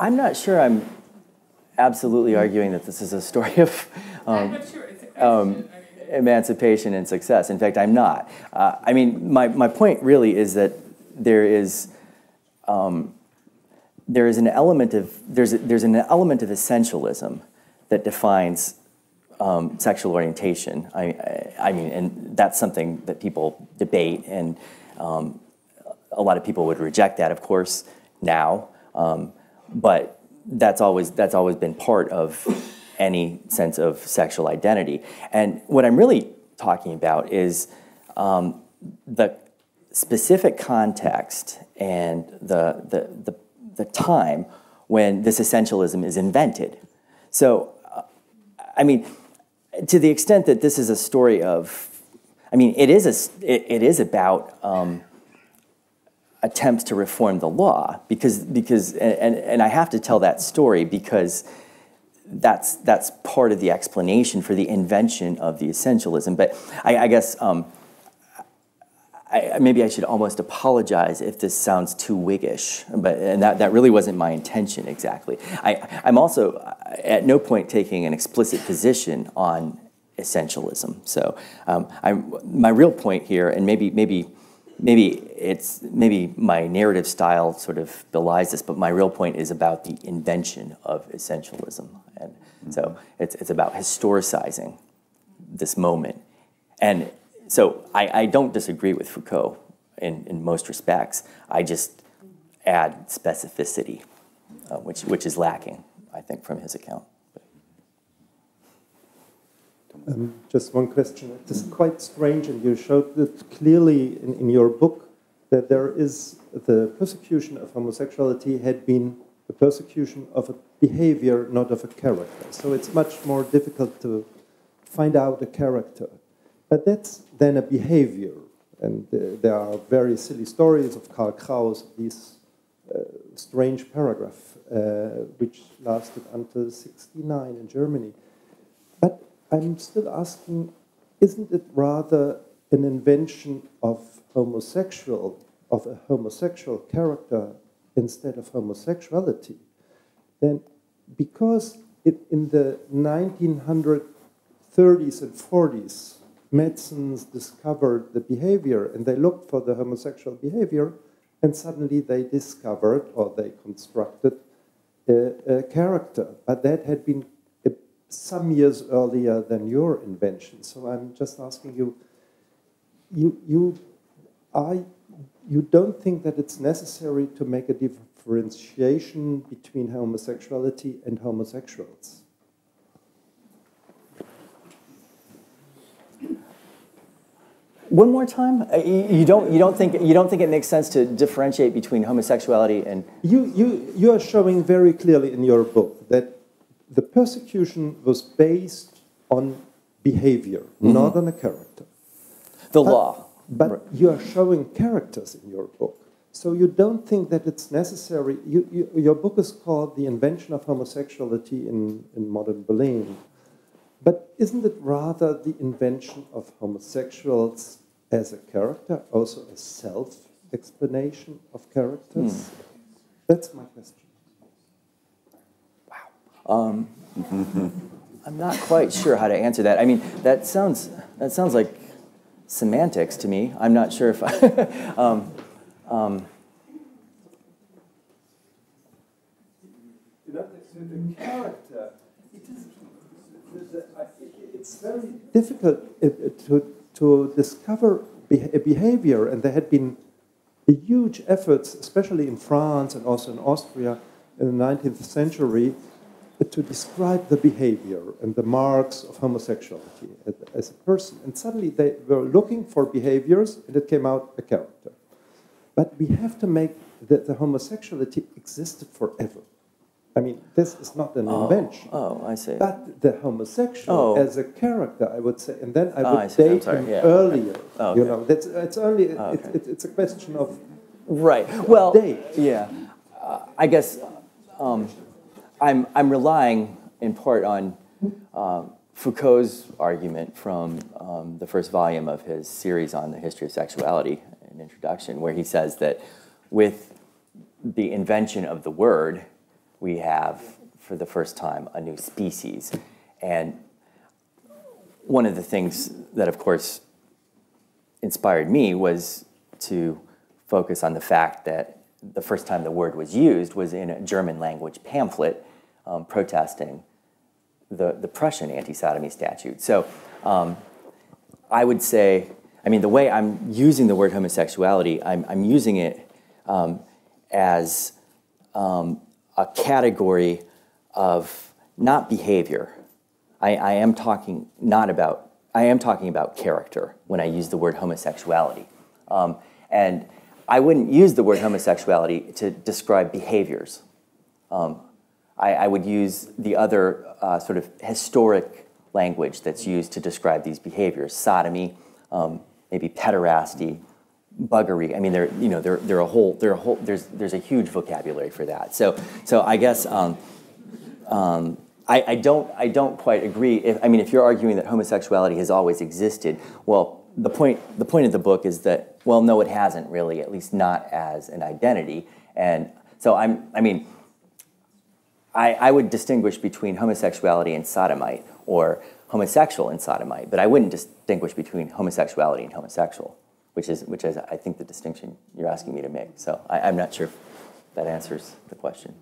I'm not sure I'm absolutely arguing that this is a story of um, sure um, emancipation and success. In fact, I'm not. Uh, I mean, my, my point really is that there is um, there is an element of there's a, there's an element of essentialism that defines um, sexual orientation. I, I, I, mean, and that's something that people debate, and um, a lot of people would reject that, of course, now. Um, but that's always that's always been part of any sense of sexual identity. And what I'm really talking about is um, the specific context and the, the, the, the, time when this essentialism is invented. So, uh, I mean, to the extent that this is a story of, I mean, it is, a, it, it is about um, attempts to reform the law because because and, and I have to tell that story because that's that's part of the explanation for the invention of the essentialism. But I, I guess um, I, maybe I should almost apologize if this sounds too Whiggish, but and that, that really wasn't my intention exactly. I, I'm also at no point taking an explicit position on essentialism. So um, I'm, my real point here, and maybe maybe maybe it's maybe my narrative style sort of belies this, but my real point is about the invention of essentialism, and mm-hmm. so it's it's about historicizing this moment, and so I, I don't disagree with Foucault in in most respects. I just add specificity, uh, which which is lacking, I think, from his account. Um, just one question. It is quite strange, and you showed it clearly in, in your book that there is the persecution of homosexuality had been the persecution of a behavior, not of a character. So it's much more difficult to find out a character. But that's then a behavior. And uh, there are very silly stories of Karl Kraus, this uh, strange paragraph, uh, which lasted until 69 in Germany. But I'm still asking, isn't it rather an invention of homosexual, of a homosexual character instead of homosexuality? Then, because it, in the 1930s and 40s, medicines discovered the behavior and they looked for the homosexual behavior, and suddenly they discovered or they constructed a, a character. But that had been uh, some years earlier than your invention. So I'm just asking you, you, you, I, you don't think that it's necessary to make a differentiation between homosexuality and homosexuals? One more time. Uh, you don't. You don't think. You don't think it makes sense to differentiate between homosexuality and. You you you are showing very clearly in your book that the persecution was based on behavior, mm-hmm. not on a character. The but, law. But right. you are showing characters in your book. So you don't think that it's necessary? You, you, your book is called "The Invention of Homosexuality in, in Modern Berlin," but isn't it rather the invention of homosexuals as a character, also a self-explanation of characters? Hmm. That's my question. Wow. Um, I'm not quite sure how to answer that. I mean, that sounds that sounds like semantics to me. I'm not sure if I. um, um, the character, it's it's very difficult uh, to, to discover behavior, and there had been huge efforts, especially in France and also in Austria in the 19th century, to describe the behavior and the marks of homosexuality as a person. And suddenly they were looking for behaviors, and it came out a character. But we have to make that the homosexuality existed forever. This is not an oh, invention. Oh, I see. But the homosexual oh. as a character, I would say, and then I would oh, I date him yeah. earlier. Oh, okay. You know, that's it's only okay. it, it, it's a question of right. Well, date. yeah. Uh, I guess um, I'm I'm relying in part on uh, Foucault's argument from um, the first volume of his series on the history of sexuality, an introduction, where he says that with the invention of the word we have, for the first time, a new species. And one of the things that, of course, inspired me was to focus on the fact that the first time the word was used was in a German language pamphlet um, protesting the, the Prussian anti sodomy statute. So um, I would say, I mean, the way I'm using the word homosexuality, I'm, I'm using it um, as um, a category of not behavior. I, I, am talking not about, I am talking about character when I use the word homosexuality. Um, and I wouldn't use the word homosexuality to describe behaviors. Um, I, I, would use the other uh, sort of historic language that's used to describe these behaviors sodomy, um, maybe pederasty, buggery. I mean, there, you know, there, there a whole, there a whole, there's, there's a huge vocabulary for that. So, so I guess um, um, I, I, don't, I don't quite agree. If, I mean, if you're arguing that homosexuality has always existed, well, the point, the point of the book is that, well, no, it hasn't really, at least not as an identity. And so I'm, I mean, I, I would distinguish between homosexuality and sodomite, or homosexual and sodomite, but I wouldn't distinguish between homosexuality and homosexual which is, which is, I think, the distinction you're asking me to make. So I, am not sure if that answers the question.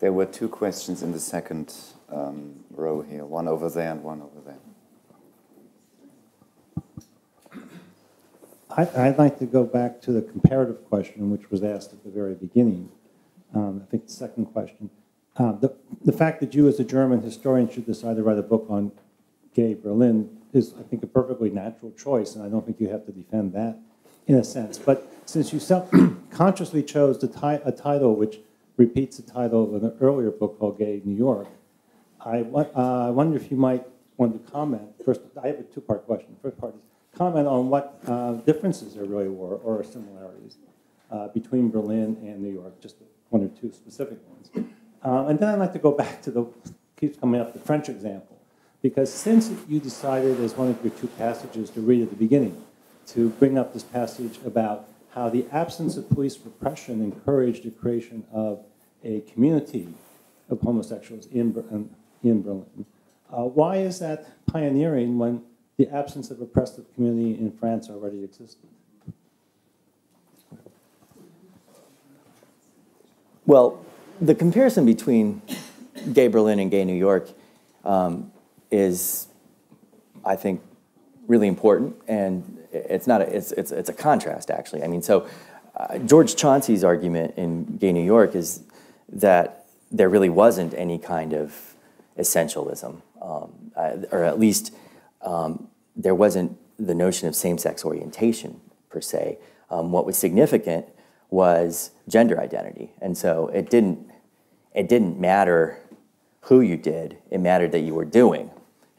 There were two questions in the second um, row here, one over there and one over there. I'd like to go back to the comparative question, which was asked at the very beginning. Um, I think the second question. Uh, the, the fact that you, as a German historian, should decide to write a book on gay Berlin is, I think, a perfectly natural choice, and I don't think you have to defend that in a sense. But since you self consciously chose a title which repeats the title of an earlier book called Gay New York, I, uh, I wonder if you might want to comment. First, I have a two-part question. First part is comment on what uh, differences there really were or similarities uh, between Berlin and New York, just one or two specific ones. Uh, and then I'd like to go back to the keeps coming up the French example. Because since you decided as one of your two passages to read at the beginning, to bring up this passage about how the absence of police repression encouraged the creation of a community of homosexuals in, in Berlin. Uh, why is that pioneering when the absence of oppressive community in France already existed? Well, the comparison between gay Berlin and gay New York um, is, I think, really important, and it's not a, it's, it's, it's a contrast actually. I mean, so uh, George Chauncey's argument in Gay New York is that there really wasn't any kind of essentialism, um, or at least um, there wasn't the notion of same-sex orientation per se. Um, what was significant was gender identity, and so it didn't it didn't matter who you did; it mattered that you were doing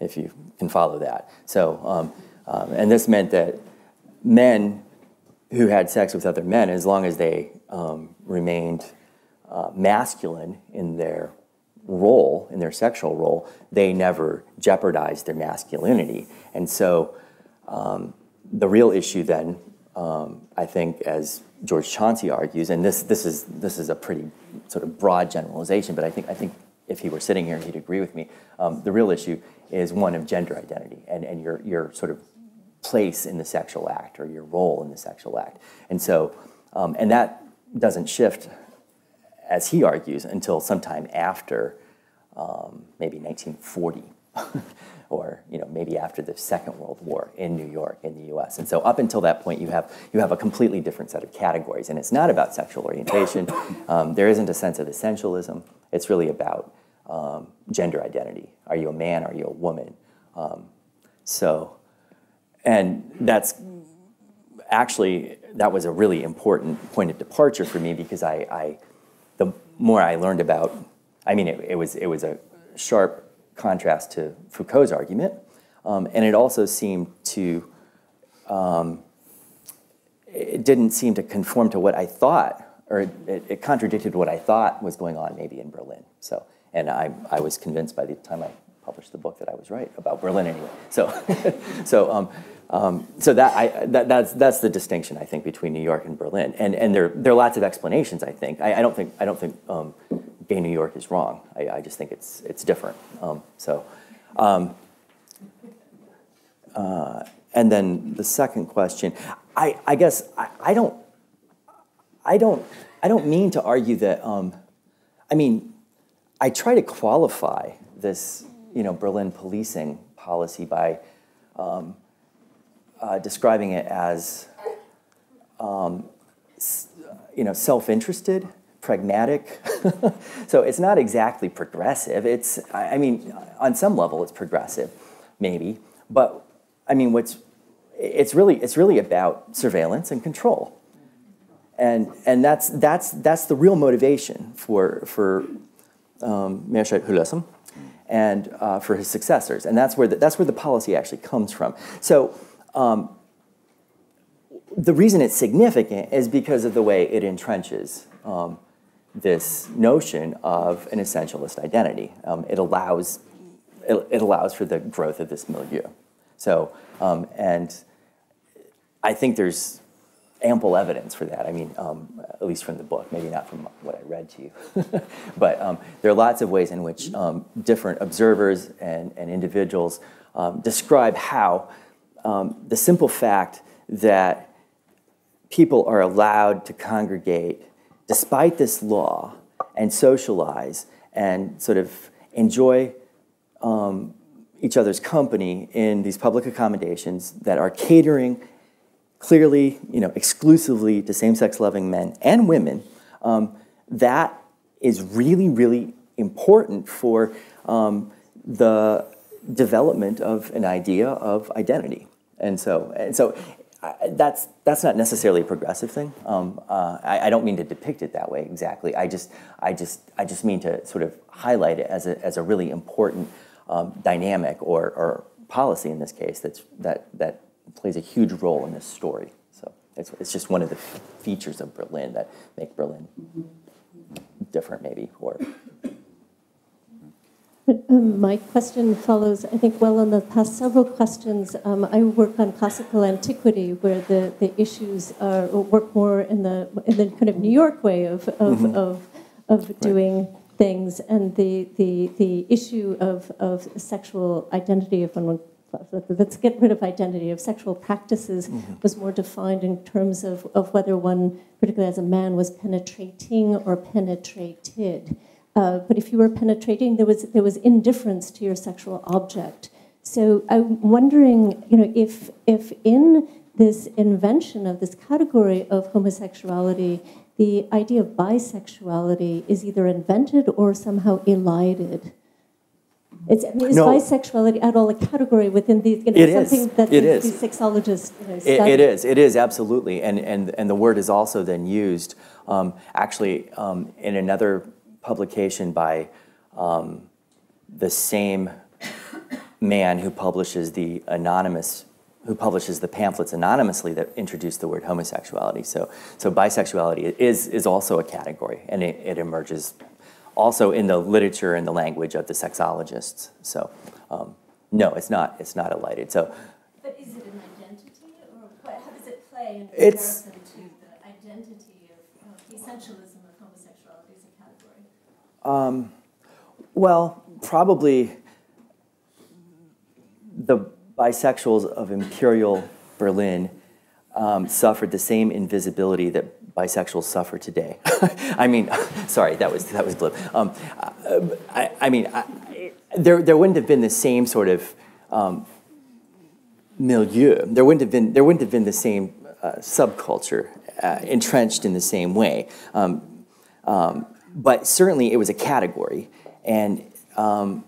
if you can follow that. So, um, um, and this meant that men who had sex with other men, as long as they um, remained uh, masculine in their role, in their sexual role, they never jeopardized their masculinity. And so um, the real issue then, um, I think, as George Chauncey argues, and this, this, is, this is a pretty sort of broad generalization, but I think, I think if he were sitting here, he'd agree with me. Um, the real issue is one of gender identity and, and your, your sort of place in the sexual act or your role in the sexual act. And so, um, and that doesn't shift, as he argues, until sometime after um, maybe 1940. or you know maybe after the Second World War in New York, in the U.S. And so up until that point, you have you have a completely different set of categories, and it's not about sexual orientation. Um, there isn't a sense of essentialism. It's really about um, gender identity. Are you a man? Are you a woman? Um, so, and that's actually that was a really important point of departure for me because I, I the more I learned about, I mean, it, it was it was a sharp contrast to Foucault's argument, um, and it also seemed to um, it didn't seem to conform to what I thought, or it, it contradicted what I thought was going on maybe in Berlin. So and I, I was convinced by the time I published the book that I was right about Berlin anyway. So, so, um, um, so that, I, that, that's, that's the distinction I think between New York and Berlin. And, and there, there are lots of explanations. I think I, I don't think I don't think um, gay New York is wrong. I, I just think it's it's different. Um, so, um, uh, and then the second question, I, I guess I, I don't I don't I don't mean to argue that. Um, I mean, I try to qualify this, you know, Berlin policing policy by um, uh, describing it as, um, you know, self-interested, pragmatic. so it's not exactly progressive. It's, I mean, on some level, it's progressive, maybe, but I mean, what's it's really it's really about surveillance and control, and and that's that's that's the real motivation for for um, Hüllessem and uh, for his successors. And that's where the, that's where the policy actually comes from. So um, the reason it's significant is because of the way it entrenches um, this notion of an essentialist identity. Um, it allows it, it, allows for the growth of this milieu. So um, and I think there's ample evidence for that. I mean, um, at least from the book, maybe not from what I read to you. but um, there are lots of ways in which um, different observers and, and individuals um, describe how um, the simple fact that people are allowed to congregate despite this law and socialize and sort of enjoy um, each other's company in these public accommodations that are catering clearly, you know, exclusively to same-sex loving men and women, um, that is really, really important for um, the development of an idea of identity. And so, and so uh, that's, that's not necessarily a progressive thing. Um, uh, I, I, don't mean to depict it that way exactly. I just, I just, I just mean to sort of highlight it as a, as a really important um, dynamic or, or policy in this case that's, that, that plays a huge role in this story. So it's, it's just one of the features of Berlin that make Berlin different, maybe, or. Um, my question follows, I think, well on the past several questions. Um, I work on classical antiquity, where the, the issues are, work more in the in the kind of New York way of of mm-hmm. of, of doing right. things, and the the the issue of of sexual identity, if one let's get rid of identity. Of sexual practices mm-hmm. was more defined in terms of, of whether one particularly as a man was penetrating or penetrated. Uh, but if you were penetrating there was there was indifference to your sexual object. So i'm wondering you know if if in this invention of this category of homosexuality the idea of bisexuality is either invented or somehow elided it's, I mean, is no. bisexuality at all a category within these? You know, it something is. that it these, is. these sexologists you know, it, it is. It is absolutely, and and and the word is also then used um, actually um, in another publication by um, the same man who publishes the anonymous who publishes the pamphlets anonymously that introduce the word homosexuality. So, so bisexuality is, is also a category, and it, it emerges also in the literature and the language of the sexologists. So, um, no, it's not. It's not elided. So, But is it an identity, or what, how does it play in It's- comparison to the identity of, of the essentialism of homosexuality as a category? um, well, probably the bisexuals of Imperial Berlin um, suffered the same invisibility that bisexuals suffer today. I mean, sorry, that was that was glib. Um, I, I mean, I, there there wouldn't have been the same sort of um, milieu. There wouldn't have been there wouldn't have been the same uh, subculture uh, entrenched in the same way. Um, um, but certainly, it was a category, and um,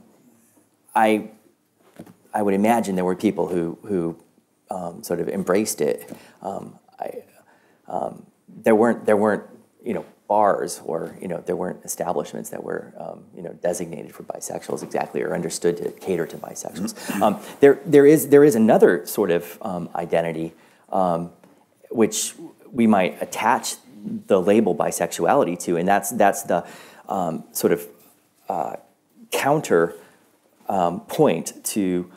I I would imagine there were people who who um, sort of embraced it. I, um, there weren't there weren't you know bars or you know there weren't establishments that were um, you know designated for bisexuals exactly or understood to cater to bisexuals. Um, there there is there is another sort of um, identity um, which we might attach the label bisexuality to, and that's that's the um, sort of uh, counter um, point to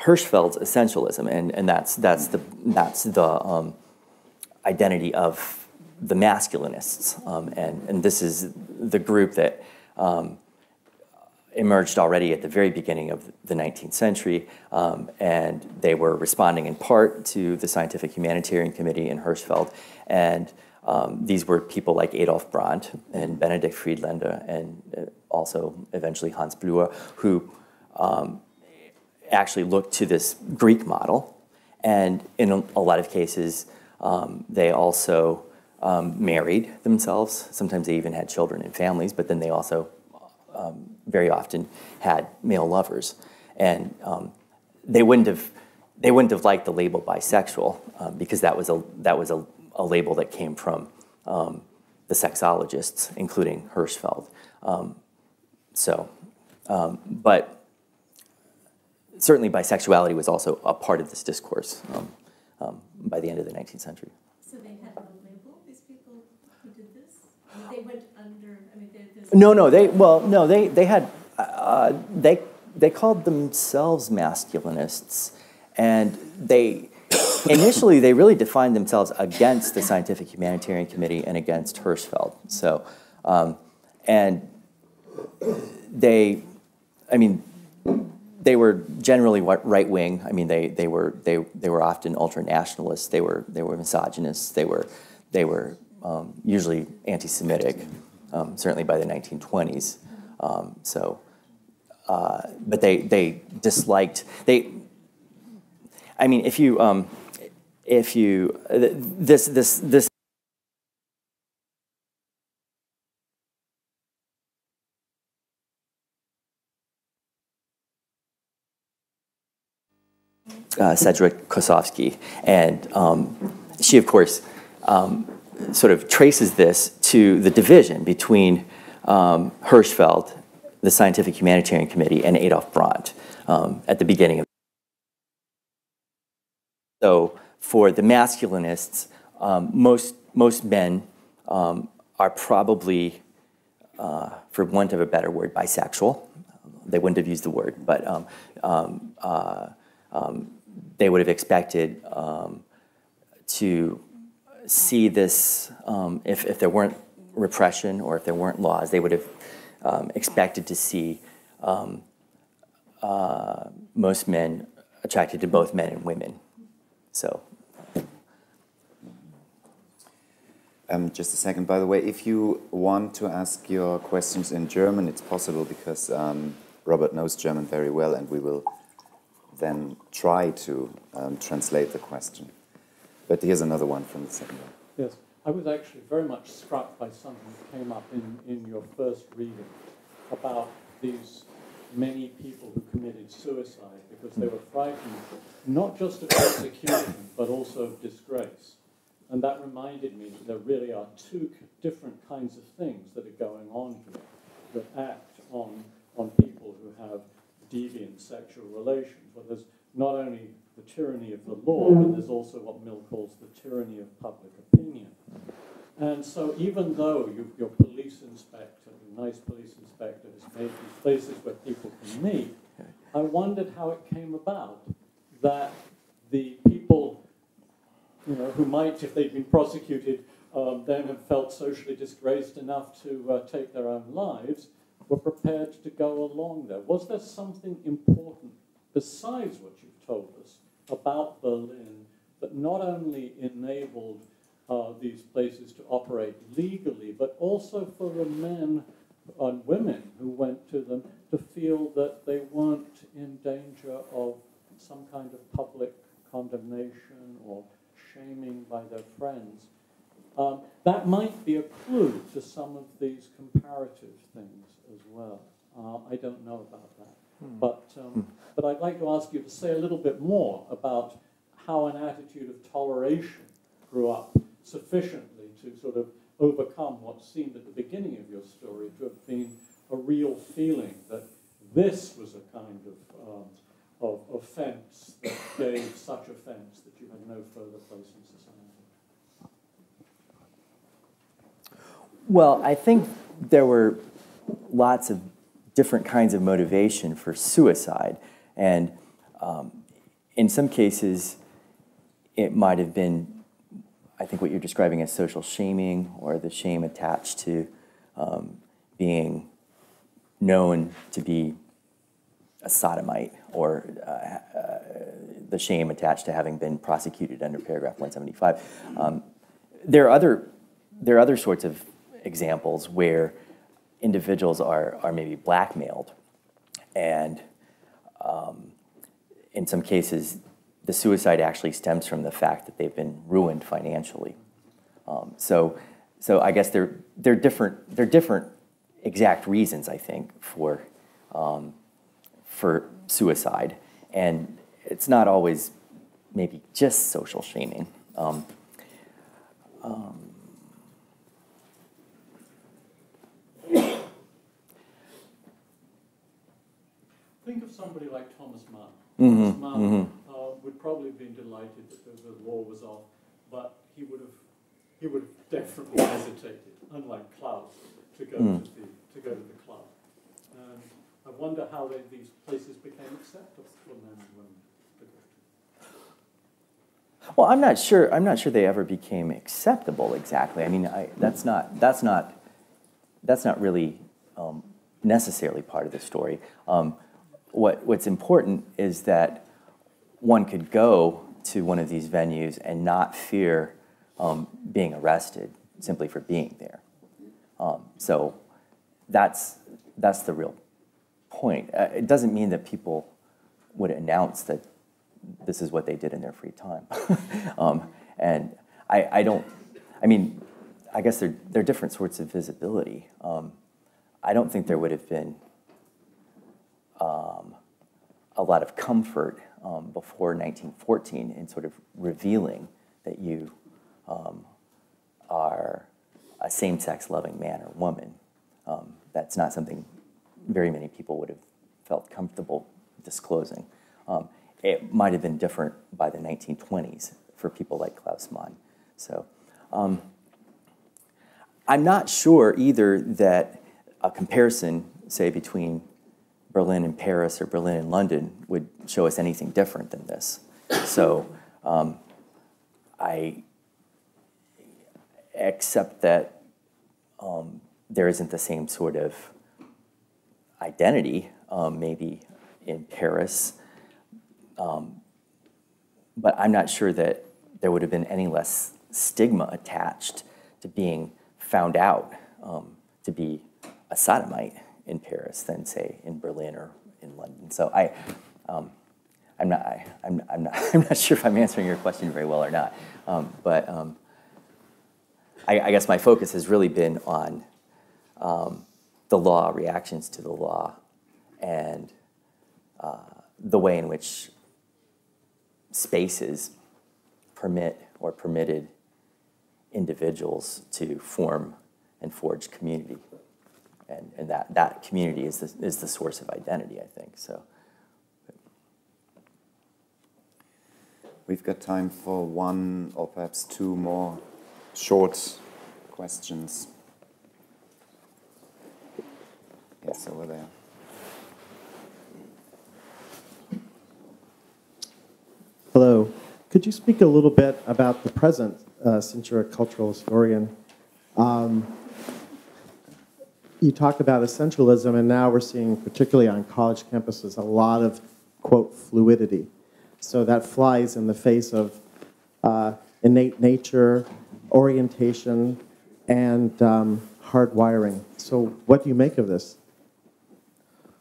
Hirschfeld's essentialism, and, and that's that's the that's the um, identity of the masculinists, um, and and this is the group that um, emerged already at the very beginning of the 19th century, um, and they were responding in part to the Scientific Humanitarian Committee in Hirschfeld, and um, these were people like Adolf Brand and Benedict Friedlander, and uh, also eventually Hans Blüher, who um, actually looked to this Greek model, and in a, a lot of cases, um, they also um, married themselves. Sometimes they even had children and families, but then they also um, very often had male lovers, and um, they wouldn't have they wouldn't have liked the label bisexual um, because that was a that was a, a label that came from um, the sexologists, including Hirschfeld. Um, so, but certainly bisexuality was also a part of this discourse by the end of the 19th century. So they had no label, these people who did this? I mean, They went under, I mean, there- there's. No, no, they well, no, they they had uh, they they called themselves masculinists, and they initially they really defined themselves against the Scientific Humanitarian Committee and against Hirschfeld. So, um, and they, I mean, they were generally right wing. I mean, they, they were they, they were often ultra nationalists. They were they were misogynists. They were they were um, usually anti-Semitic, um, certainly by the 1920s. Um, so, uh, but they they disliked they. I mean, if you um, if you this this this. uh, Cedric Kosofsky. And um, she, of course, um, sort of traces this to the division between um, Hirschfeld, the Scientific Humanitarian Committee, and Adolf Brand um, at the beginning of. So, for the masculinists, um, most, most men um, are probably, uh, for want of a better word, bisexual. They wouldn't have used the word, but um, um, uh, they would have expected to see this, um, if, if there weren't repression or if there weren't laws, they would have um, expected to see um, uh, most men attracted to both men and women. So, Um, just a second, by the way, if you want to ask your questions in German, it's possible because um, Robert knows German very well and we will then try to um, translate the question. But here's another one from the second one. Yes, I was actually very much struck by something that came up in, in your first reading about these many people who committed suicide because they were frightened not just of persecution but also of disgrace. And that reminded me that there really are two different kinds of things that are going on here that act on, on people who have deviant sexual relations. Well, there's not only the tyranny of the law, but there's also what Mill calls the tyranny of public opinion. And so even though you, your police inspector, your nice police inspector, has made these places where people can meet, I wondered how it came about that the people, you know, who might, if they'd been prosecuted, um, then have felt socially disgraced enough to uh, take their own lives, were prepared to go along there. Was there something important besides what you've told us about Berlin that not only enabled uh, these places to operate legally, but also for the men and women who went to them to feel that they weren't in danger of some kind of public condemnation or shaming by their friends. Um, that might be a clue to some of these comparative things as well. Uh, I don't know about that. Hmm. But, um, but I'd like to ask you to say a little bit more about how an attitude of toleration grew up sufficiently to sort of overcome what seemed at the beginning of your story to have been a real feeling that this was a kind of, um, of offence that gave such offence that you had no further place in society. Well, I think there were lots of different kinds of motivation for suicide. And um, in some cases, it might have been, I think, what you're describing as social shaming or the shame attached to um, being known to be a sodomite or uh, uh, the shame attached to having been prosecuted under paragraph 175. Um, there are other there are other sorts of examples where individuals are, are maybe blackmailed. And um, in some cases, the suicide actually stems from the fact that they've been ruined financially. Um, so, so I guess they're, they're, different, they're different exact reasons, I think, for, um, for suicide. And it's not always maybe just social shaming. Um, um think of somebody like Thomas Mann. Mm-hmm. Thomas Mann mm-hmm. uh, would probably have been delighted that the, the law was off, but he would have he would have definitely hesitated, unlike Klaus, to go mm. to the to go to the club. And I wonder how they, these places became acceptable for men and women. Well, I'm not sure. I'm not sure they ever became acceptable exactly. I mean, I, that's not that's not that's not really um, necessarily part of the story. Um, what, what's important is that one could go to one of these venues and not fear um, being arrested simply for being there. Um, so that's, that's the real point. Uh, it doesn't mean that people would announce that this is what they did in their free time. um, and I, I don't, I mean, I guess they're, they're different sorts of visibility. Um, I don't think there would have been um, a lot of comfort um, before 1914 in sort of revealing that you um, are a same sex loving man or woman. Um, that's not something very many people would have felt comfortable disclosing. Um, it might have been different by the 1920s for people like Klaus Mann. So I'm not sure either that a comparison, say, between Berlin and Paris or Berlin and London would show us anything different than this. So um, I accept that um, there isn't the same sort of identity, um, maybe in Paris, um, but I'm not sure that there would have been any less stigma attached to being found out um, to be a sodomite in Paris than say in Berlin or in London. So I, um, I'm not, I, am I'm not, I'm not sure if I'm answering your question very well or not. Um, but um, I, I, guess my focus has really been on um, the law, reactions to the law, and uh, the way in which spaces permit or permitted individuals to form and forge community and, and that, that community is the, is the source of identity, I think. So. We've got time for one or perhaps two more short questions. Yes, over there. Hello. Could you speak a little bit about the present, uh, since you're a cultural historian? Um, you talked about essentialism, and now we're seeing, particularly on college campuses, a lot of, quote, fluidity. So that flies in the face of uh, innate nature, orientation, and um, hard wiring. So, what do you make of this?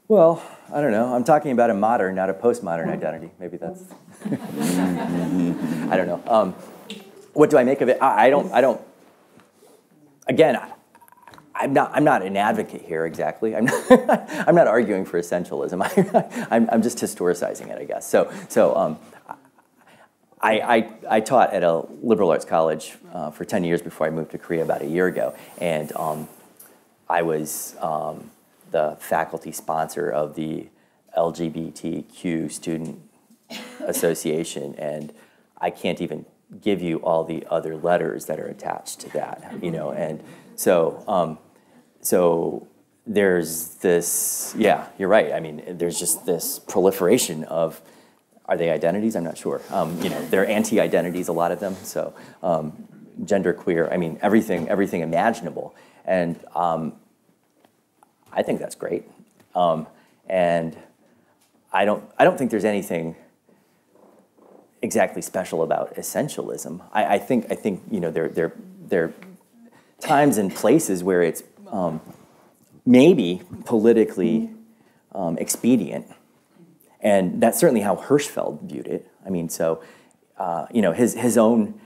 Well, I don't know. I'm talking about a modern, not a postmodern identity. Maybe that's. I don't know. Um, what do I make of it? I, I don't. I don't. Again, I'm not. I'm not an advocate here exactly. I'm not. I'm not arguing for essentialism. I, I'm, I'm just historicizing it, I guess. So. So. Um, I, I, I, taught at a liberal arts college uh, for 10 years before I moved to Korea about a year ago. And um, I was um, the faculty sponsor of the LGBTQ Student Association. And I can't even give you all the other letters that are attached to that, you know. And so, um, so there's this, yeah, you're right. I mean, there's just this proliferation of are they identities? I'm not sure. Um, you know, they're anti-identities, a lot of them. So, um, gender queer. I mean, everything, everything imaginable. And um, I think that's great. Um, and I don't, I don't think there's anything exactly special about essentialism. I, I think, I think, you know, there, there, there are times and places where it's um, maybe politically um, expedient and that's certainly how Hirschfeld viewed it. I mean, so uh, you know, his his own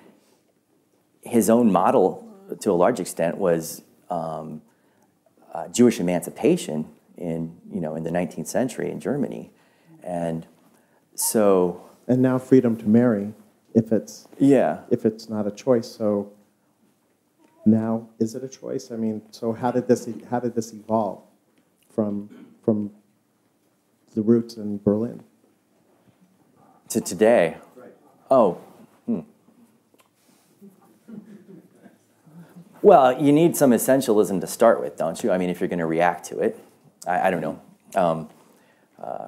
his own model to a large extent was um, uh, Jewish emancipation in you know in the 19th century in Germany, and so and now freedom to marry, if it's yeah if it's not a choice. So now is it a choice? I mean, so how did this how did this evolve from from the roots in Berlin. To today? Oh. Hmm. Well, you need some essentialism to start with, don't you? I mean, if you're going to react to it. I, I don't know. Um, uh,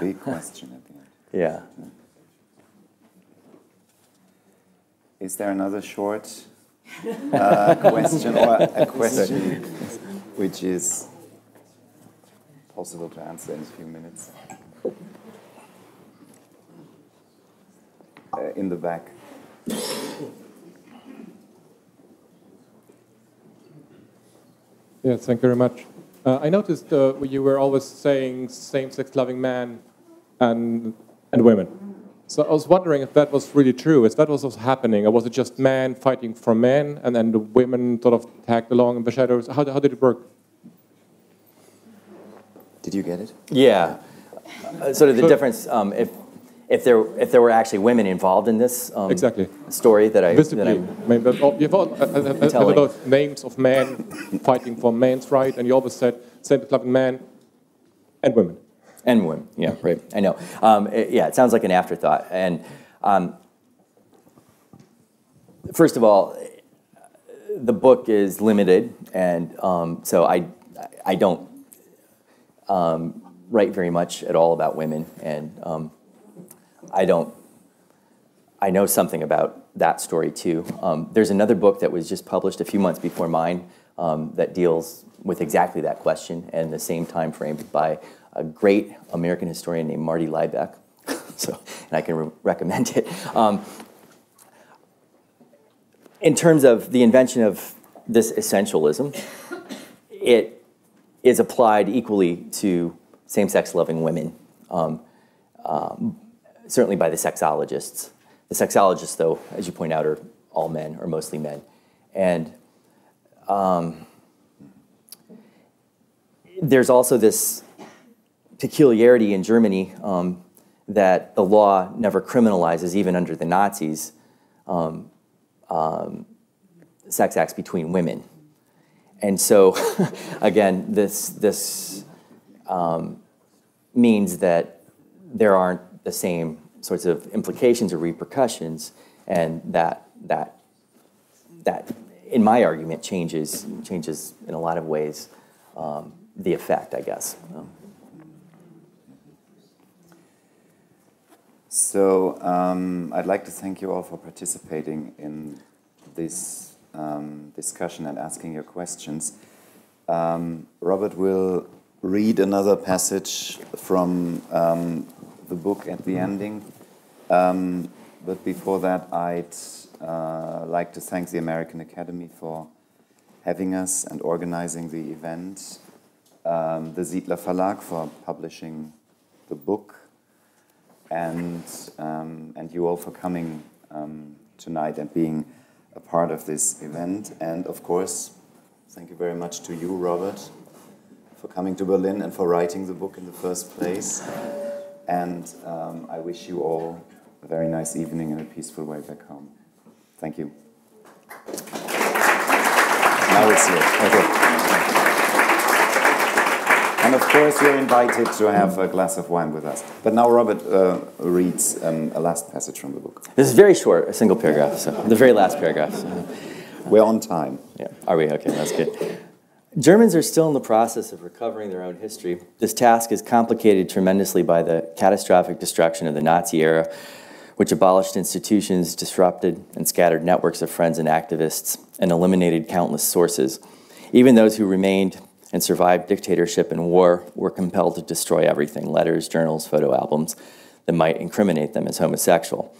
Big question at the end. Yeah. Is there another short uh, question or a question which is possible to answer in a few minutes. Uh, in the back. Yes, thank you very much. Uh, I noticed uh, you were always saying same-sex loving men and, and women. So I was wondering if that was really true, if that was what's happening, or was it just men fighting for men, and then the women sort of tagged along in the shadows? How, how did it work? Did you get it? Yeah. Uh, sort of the difference, um, if, if, there, if there were actually women involved in this um, exactly. story that I... Visibly. That I mean, but, oh, you've all, uh, uh, uh those names of men fighting for men's right, and you always said same loving men and women. And women, yeah, right. I know. Um, it, yeah, it sounds like an afterthought. And um, first of all, the book is limited, and um, so I, I don't um, write very much at all about women, and um, I don't. I know something about that story too. Um, there's another book that was just published a few months before mine that deals with exactly that question and the same time frame by a great American historian named Marti Lybeck. so, and I can re recommend it. Um, in terms of the invention of this essentialism, it is applied equally to same-sex loving women, um, um, certainly by the sexologists. The sexologists, though, as you point out, are all men or mostly men. And um, there's also this peculiarity in Germany um, that the law never criminalizes, even under the Nazis, um, um, sex acts between women. And so, again, this, this um, means that there aren't the same sorts of implications or repercussions, and that that that in my argument changes changes in a lot of ways um, the effect, I guess. So um, I'd like to thank you all for participating in this um, discussion and asking your questions. Um, Robert will read another passage from um, the book at the ending. Um, but before that, I'd uh, like to thank the American Academy for having us and organizing the event, um, the Siedler Verlag for publishing the book, and, um, and you all for coming um, tonight and being a part of this event. And of course, thank you very much to you, Robert, for coming to Berlin and for writing the book in the first place. And um, I wish you all a very nice evening and a peaceful way back home. Thank you. Now it's you. Okay. And of course, you're invited to have a glass of wine with us. But now Robert uh, reads um, a last passage from the book. This is very short, a single paragraph, so the very last paragraph. So. We're on time. Yeah, are we? Okay, that's good. Germans are still in the process of recovering their own history. This task is complicated tremendously by the catastrophic destruction of the Nazi era, which abolished institutions, disrupted and scattered networks of friends and activists, and eliminated countless sources. Even those who remained and survived dictatorship and war were compelled to destroy everything letters, journals, photo albums that might incriminate them as homosexual.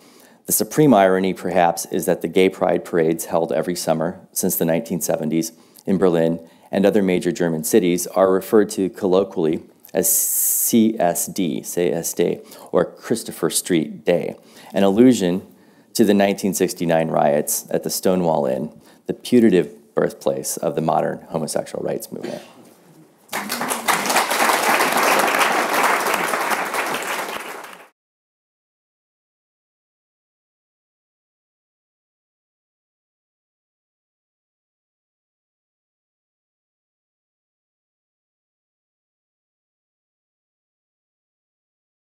The supreme irony, perhaps, is that the gay pride parades held every summer since the 1970s in Berlin and other major German cities are referred to colloquially as CSD, CSD, or Christopher Street Day, an allusion to the 1969 riots at the Stonewall Inn, the putative birthplace of the modern homosexual rights movement. Thank you.